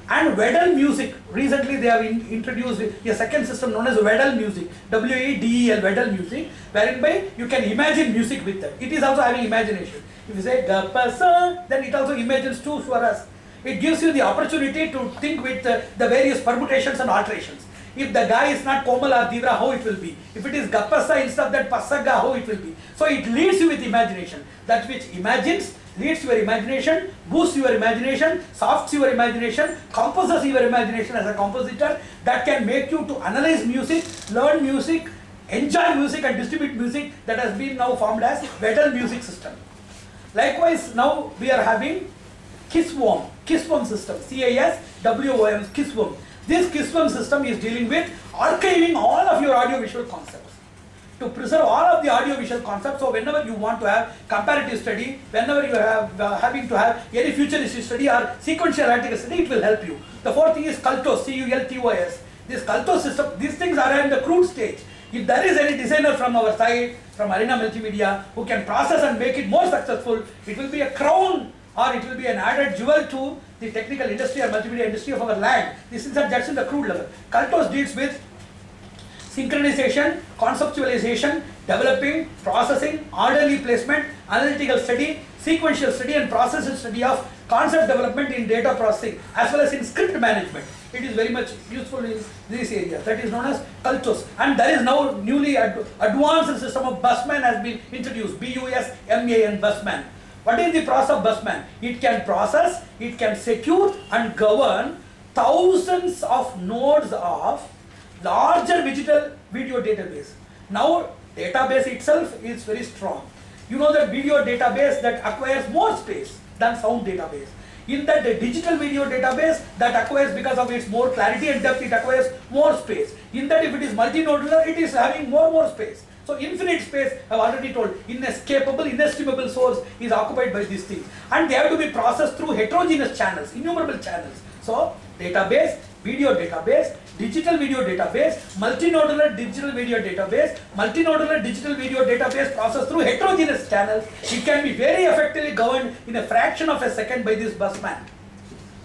And Wedel Music, recently they have in, introduced a second system known as Wedel Music, W-E-D-E-L, Wedel Music, wherein by you can imagine music with that. It is also having imagination. If you say Gapasa, then it also imagines two swaras. It gives you the opportunity to think with uh, the various permutations and alterations. If the guy is not Komal or Tivra, how it will be? If it is Gapasa instead of that Pasaga, how it will be? So it leads you with imagination. That which imagines, leads your imagination, boosts your imagination, softs your imagination, composes your imagination as a compositor that can make you to analyze music, learn music, enjoy music and distribute music that has been now formed as Wedel music system. Likewise, now we are having CISWOM, CISWOM system, C-I-S-W-O-M, CISWOM. This CISWOM system is dealing with archiving all of your audiovisual concepts. To preserve all of the audiovisual concepts, so whenever you want to have comparative study, whenever you have uh, having to have any futuristic study or sequential analytical study, it will help you. The fourth thing is CULTOS, C-U-L-T-O-S. This CULTOS system, these things are in the crude stage. If there is any designer from our side, from Arena Multimedia, who can process and make it more successful, it will be a crown or it will be an added jewel to the technical industry or multimedia industry of our land. This is that's in the crude level. CULTOS deals with synchronization, conceptualization, developing, processing, orderly placement, analytical study, sequential study and process study of concept development in data processing as well as in script management. It is very much useful in this area. That is known as CULTOS. And there is now newly ad advanced system of busman has been introduced. B-U-S-M-A-N, busman. What is the process of busman? It can process, it can secure and govern thousands of nodes of larger digital video database. Now database itself is very strong. You know that video database that acquires more space than sound database. In that the digital video database that acquires because of its more clarity and depth, it acquires more space. In that if it is multinodular, it is having more more space. So infinite space, I have already told, inescapable, inestimable source is occupied by these things. And they have to be processed through heterogeneous channels, innumerable channels. So database, video database, digital video database, multinodular digital video database, multinodular digital video database processed through heterogeneous channels. It can be very effectively governed in a fraction of a second by this busman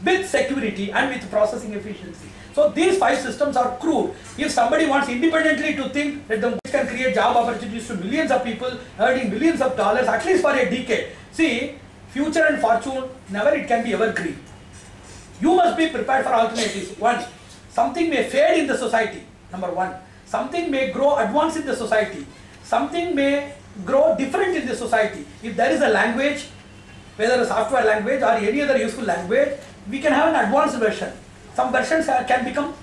with security and with processing efficiency. So these five systems are crude. If somebody wants independently to think that the can create job opportunities to millions of people earning millions of dollars at least for a decade. See, future and fortune, never it can be evergreen. You must be prepared for alternatives. One, something may fade in the society, number one. Something may grow advance in the society. Something may grow different in the society. If there is a language, whether a software language or any other useful language, we can have an advanced version. Some versions can become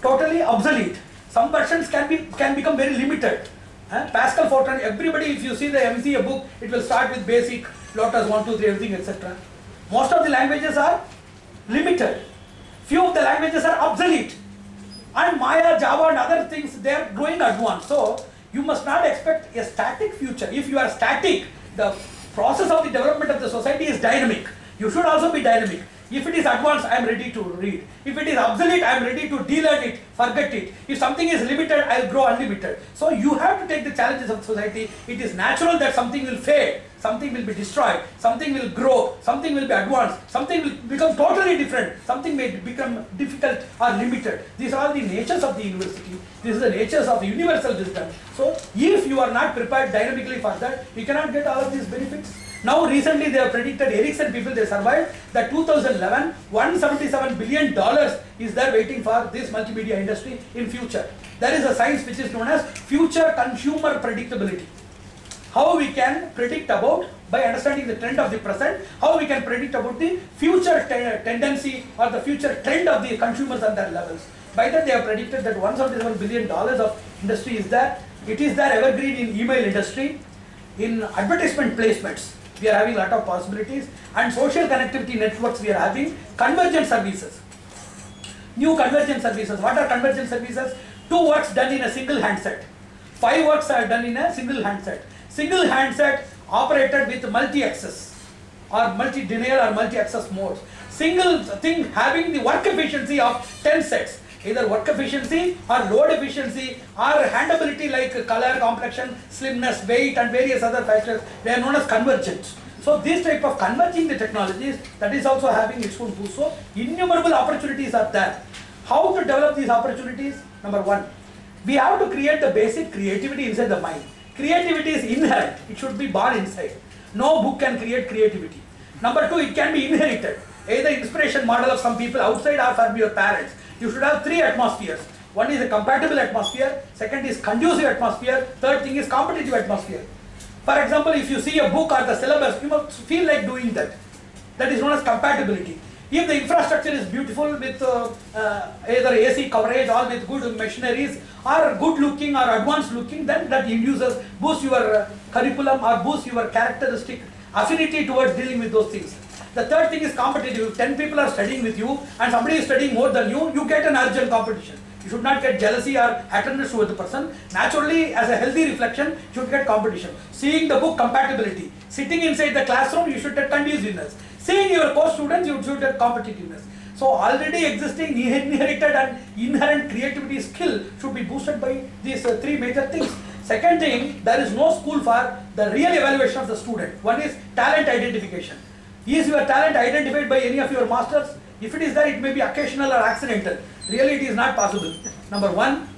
totally obsolete. Some versions can be can become very limited. Uh, Pascal Fortran, everybody, if you see the MCA book, it will start with basic, Lotus 1, 2, 3, everything, etc. Most of the languages are limited. Few of the languages are obsolete. And Maya, Java and other things, they are growing advanced. So, you must not expect a static future. If you are static, the process of the development of the society is dynamic. You should also be dynamic. If it is advanced, I am ready to read. If it is obsolete, I am ready to delearn it, forget it. If something is limited, I will grow unlimited. So you have to take the challenges of society. It is natural that something will fade, something will be destroyed, something will grow, something will be advanced, something will become totally different, something may become difficult or limited. These are the natures of the university. These are the natures of the universal wisdom. So if you are not prepared dynamically for that, you cannot get all of these benefits. Now recently they have predicted Ericsson people they survived that 2011 177 billion dollars is there waiting for this multimedia industry in future. There is a science which is known as future consumer predictability. How we can predict about by understanding the trend of the present, how we can predict about the future te tendency or the future trend of the consumers and their levels. By that they have predicted that 177 billion dollars of industry is there It is there evergreen in email industry, in advertisement placements. We are having a lot of possibilities and social connectivity networks we are having convergent services. New convergent services. What are convergent services? Two works done in a single handset. Five works are done in a single handset. Single handset operated with multi-access or multi-denial or multi-access modes. Single thing having the work efficiency of 10 sets. Either work efficiency or load efficiency or handability like color, complexion, slimness, weight and various other factors. They are known as convergent. So this type of converging the technologies that is also having its own boost. So innumerable opportunities are there. How to develop these opportunities? Number one, we have to create the basic creativity inside the mind. Creativity is inherent. It should be born inside. No book can create creativity. Number two, it can be inherited. Either inspiration model of some people outside or from your parents. You should have three atmospheres. One is a compatible atmosphere, second is conducive atmosphere, third thing is competitive atmosphere. For example, if you see a book or the syllabus, you must feel like doing that. That is known as compatibility. If the infrastructure is beautiful with uh, uh, either AC coverage or with good machineries or good looking or advanced looking, then that induces, boosts your uh, curriculum or boosts your characteristic affinity towards dealing with those things. The third thing is competitive. If 10 people are studying with you and somebody is studying more than you, you get an urgent competition. You should not get jealousy or attendance towards the person. Naturally, as a healthy reflection, you should get competition. Seeing the book compatibility. Sitting inside the classroom, you should get conduciveness. Seeing your co-students, you should get competitiveness. So already existing inherited and inherent creativity skill should be boosted by these uh, three major things. Second thing, there is no school for the real evaluation of the student. One is talent identification. Is your talent identified by any of your masters? If it is there, it may be occasional or accidental. Really, it is not possible. Number one,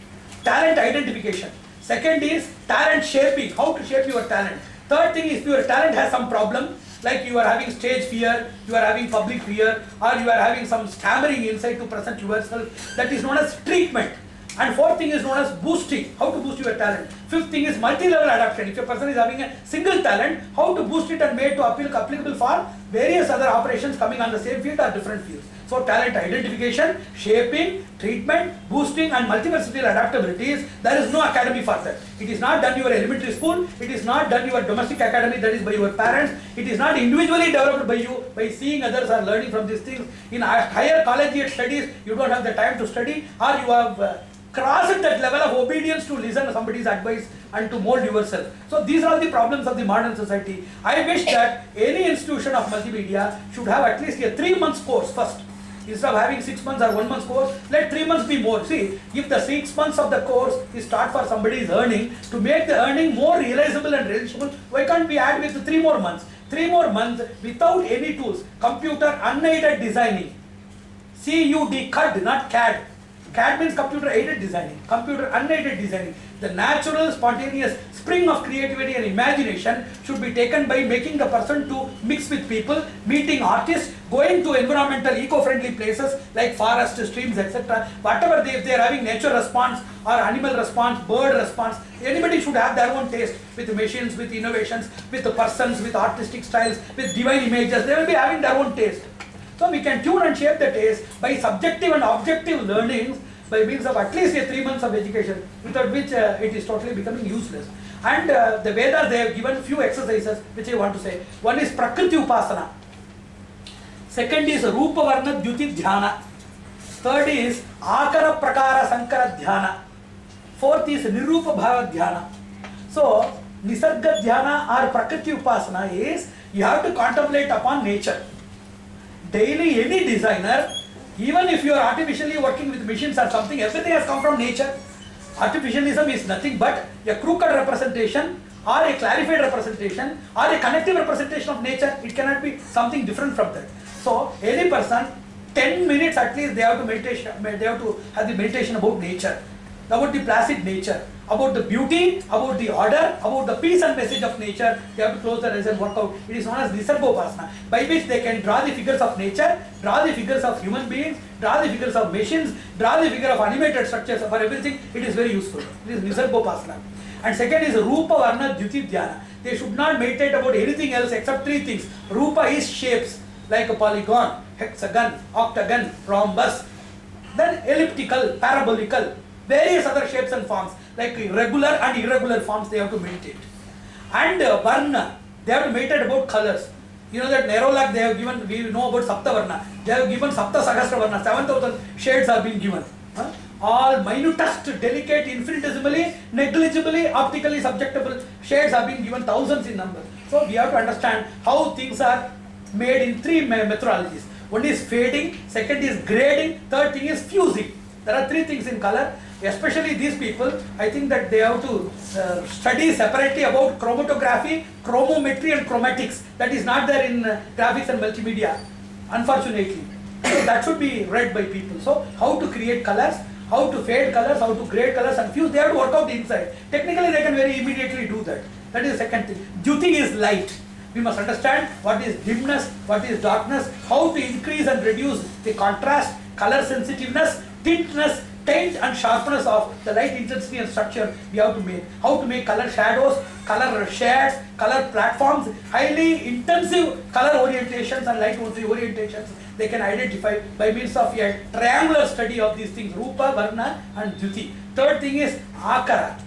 talent identification. Second is talent shaping, how to shape your talent. Third thing is if your talent has some problem, like you are having stage fear, you are having public fear, or you are having some stammering inside to present yourself. That is known as treatment. And fourth thing is known as boosting, how to boost your talent. Fifth thing is multi-level adaptation. If a person is having a single talent, how to boost it and make to applicable for various other operations coming on the same field or different fields. So talent identification, shaping, treatment, boosting and multiversatile adaptabilities, there is no academy for that. It is not done your elementary school, it is not done your domestic academy that is by your parents, it is not individually developed by you by seeing others or learning from these things. In higher collegiate studies, you don't have the time to study or you have uh, crossed that level of obedience to listen to somebody's advice and to mold yourself. So these are the problems of the modern society. I wish that any institution of multimedia should have at least a three months course first. Instead of having six months or one month course, let three months be more. See, if the six months of the course is start for somebody's earning, to make the earning more realizable and realizable, why can't we add with three more months? Three more months without any tools, computer unaided designing. C-U-D, CUD, not CAD. CAD means computer aided designing, computer unaided designing. The natural spontaneous spring of creativity and imagination should be taken by making the person to mix with people, meeting artists, going to environmental eco-friendly places like forest, streams, etc. Whatever they, if they are having nature response or animal response, bird response, anybody should have their own taste with machines, with innovations, with the persons, with artistic styles, with divine images. They will be having their own taste. So we can tune and shape the taste by subjective and objective learnings by means of at least a three months of education, without which uh, it is totally becoming useless. And uh, the Vedas, they have given few exercises which I want to say. One is Prakriti Upasana. Second is Rupa Varna Dyuti Dhyana. Third is Akara Prakara Sankara Dhyana. Fourth is Nirupa Bhava Dhyana. So, Nisarga Dhyana or Prakriti Upasana is you have to contemplate upon nature. Daily, any designer, even if you are artificially working with machines or something, everything has come from nature. Artificialism is nothing but a crooked representation or a clarified representation or a connective representation of nature. It cannot be something different from that. So, any person, 10 minutes at least they have to meditation, they have to have the meditation about nature, about the placid nature, about the beauty, about the order, about the peace and message of nature. They have to close their eyes and work out. It is known as Nisargopasana, by which they can draw the figures of nature, draw the figures of human beings, draw the figures of machines, draw the figure of animated structures. For everything, it is very useful. It is Nisargopasana. And second is Rupa Varna Dyuti Dhyana. They should not meditate about anything else except three things. Rupa is shapes, like a polygon, hexagon, octagon, rhombus, then elliptical, parabolical, various other shapes and forms. like regular and irregular forms they have to meditate. And uh, Varna, they have to meditate about colors. You know that Nerolac they have given, we know about Sapta Varna. They have given Sapta Sahasra Varna, 7000 shades have been given. Huh? All minutest, delicate, infinitesimally, negligibly, optically subjectable shades have been given thousands in number. So we have to understand how things are made in three me- methodologies. One is fading, second is grading, third thing is fusing. There are three things in color. Especially these people, I think that they have to uh, study separately about chromatography, chromometry and chromatics. That is not there in uh, graphics and multimedia, unfortunately. So that should be read by people. So how to create colors, how to fade colors, how to grade colors and fuse, they have to work out the inside. Technically they can very immediately do that. That is the second thing. Dyuti is light. We must understand what is dimness, what is darkness, how to increase and reduce the contrast, color sensitiveness, tintness, tint and sharpness of the light intensity and structure we have to make. How to make color shadows, color shades, color platforms, highly intensive color orientations and light orientations they can identify by means of a triangular study of these things, Rupa, Varna and Jyoti. Third thing is Akara,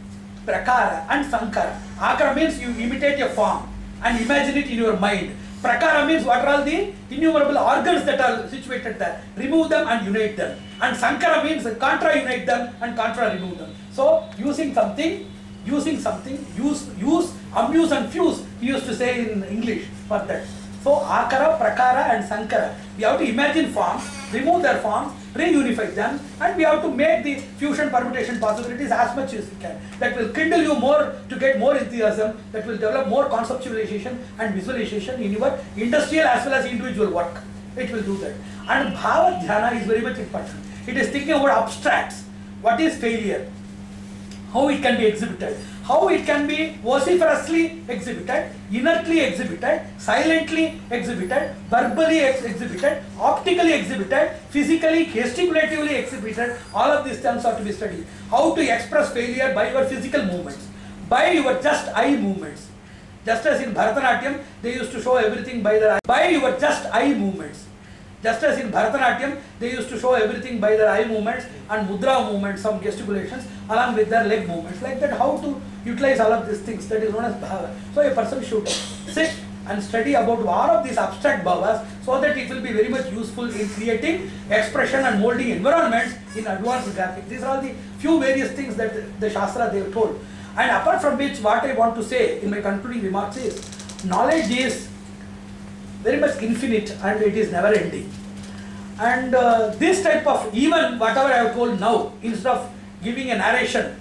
Prakara and Sankara. Akara means you imitate a form and imagine it in your mind. Prakara means what are all the innumerable organs that are situated there. Remove them and unite them. And Sankara means contra unite them and contra remove them. So using something, using something, use, use, amuse and fuse, we used to say in English for that. So Akara, Prakara and Sankara. We have to imagine forms, remove their forms, reunify them and we have to make the fusion permutation possibilities as much as we can. That will kindle you more to get more enthusiasm, that will develop more conceptualization and visualization in your industrial as well as individual work. It will do that. And Bhava Dhyana is very much important. It is thinking about abstracts. What is failure? How it can be exhibited? How it can be vociferously exhibited, inertly exhibited, silently exhibited, verbally ex- exhibited, optically exhibited, physically, gesticulatively exhibited. All of these terms are to be studied. How to express failure by your physical movements, by your just eye movements. Just as in Bharatanatyam, they used to show everything by their eye, by your just eye movements. Just as in Bharatanatyam, they used to show everything by their eye movements and mudra movements, some gesticulations, along with their leg movements. Like that, how to utilize all of these things, that is known as bhava. So a person should sit and study about all of these abstract bhavas so that it will be very much useful in creating expression and molding environments in advanced graphics. These are the few various things that the Shastra they have told. And apart from which, what I want to say in my concluding remarks is, knowledge is very much infinite and it is never ending. And uh, this type of, even whatever I have told now, instead of giving a narration,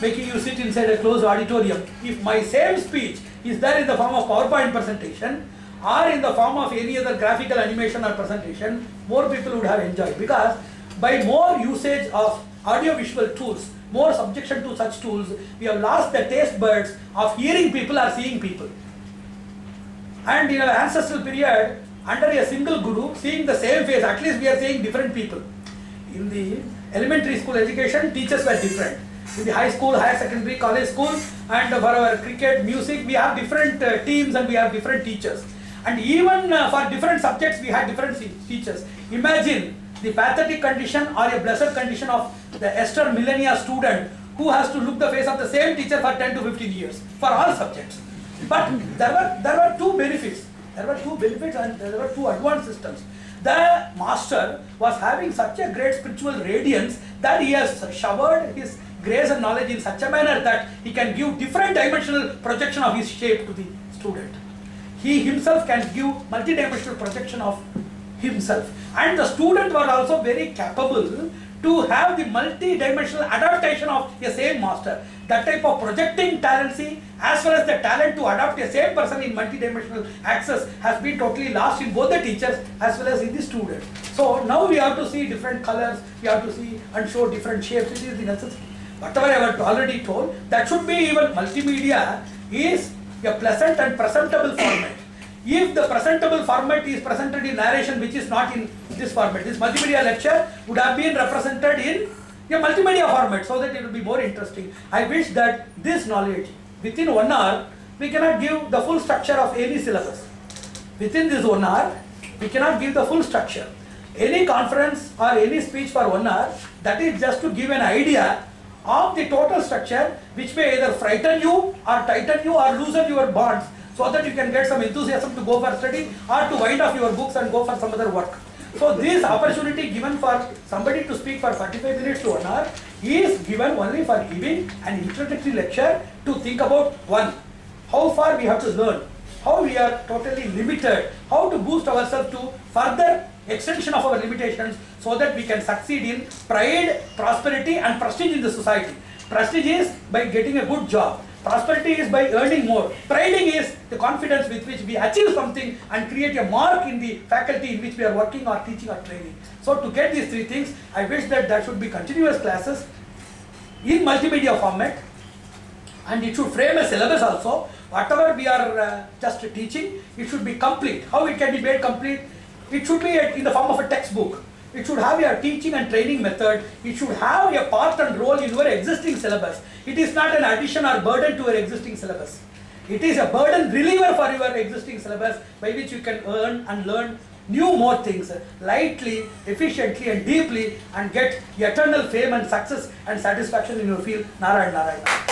making you sit inside a closed auditorium, if my same speech is there in the form of PowerPoint presentation or in the form of any other graphical animation or presentation, more people would have enjoyed because by more usage of audio-visual tools, more subjection to such tools, we have lost the taste buds of hearing people or seeing people. And in our ancestral period, under a single guru, seeing the same face, at least we are seeing different people. In the elementary school education, teachers were different. In the high school, higher secondary, college school, and for our cricket, music, we have different uh, teams and we have different teachers. And even uh, for different subjects, we had different teachers. Imagine the pathetic condition or a blessed condition of the Esther millennia student who has to look the face of the same teacher for 10 to 15 years for all subjects. But there were there were two benefits. There were two benefits and there were two advanced systems. The master was having such a great spiritual radiance that he has showered his grace and knowledge in such a manner that he can give different dimensional projection of his shape to the student. He himself can give multidimensional projection of himself. And the student was also very capable to have the multi-dimensional adaptation of a same master. That type of projecting talency as well as the talent to adapt a same person in multi-dimensional access has been totally lost in both the teachers as well as in the students. So now we have to see different colors, we have to see and show different shapes, it is the necessity. Whatever I have already told, that should be even multimedia is a pleasant and presentable format. If the presentable format is presented in narration which is not in this format, this multimedia lecture would have been represented in a multimedia format so that it will be more interesting. I wish that this knowledge within one hour we cannot give the full structure of any syllabus. Within this one hour we cannot give the full structure. Any conference or any speech for one hour that is just to give an idea of the total structure which may either frighten you or tighten you or loosen your bonds so that you can get some enthusiasm to go for study or to wind off your books and go for some other work. So this opportunity given for somebody to speak for 45 minutes to an hour is given only for giving an introductory lecture to think about one, how far we have to learn, how we are totally limited, how to boost ourselves to further extension of our limitations so that we can succeed in pride, prosperity and prestige in the society. Prestige is by getting a good job. Prosperity is by earning more. Priding is the confidence with which we achieve something and create a mark in the faculty in which we are working or teaching or training. So to get these three things, I wish that there should be continuous classes in multimedia format and it should frame a syllabus also. Whatever we are uh, just teaching, it should be complete. How it can be made complete? It should be in the form of a textbook. It should have your teaching and training method. It should have a part and role in your existing syllabus. It is not an addition or burden to your existing syllabus. It is a burden reliever for your existing syllabus by which you can earn and learn new more things lightly, efficiently and deeply and get eternal fame and success and satisfaction in your field. Narayan Narayana.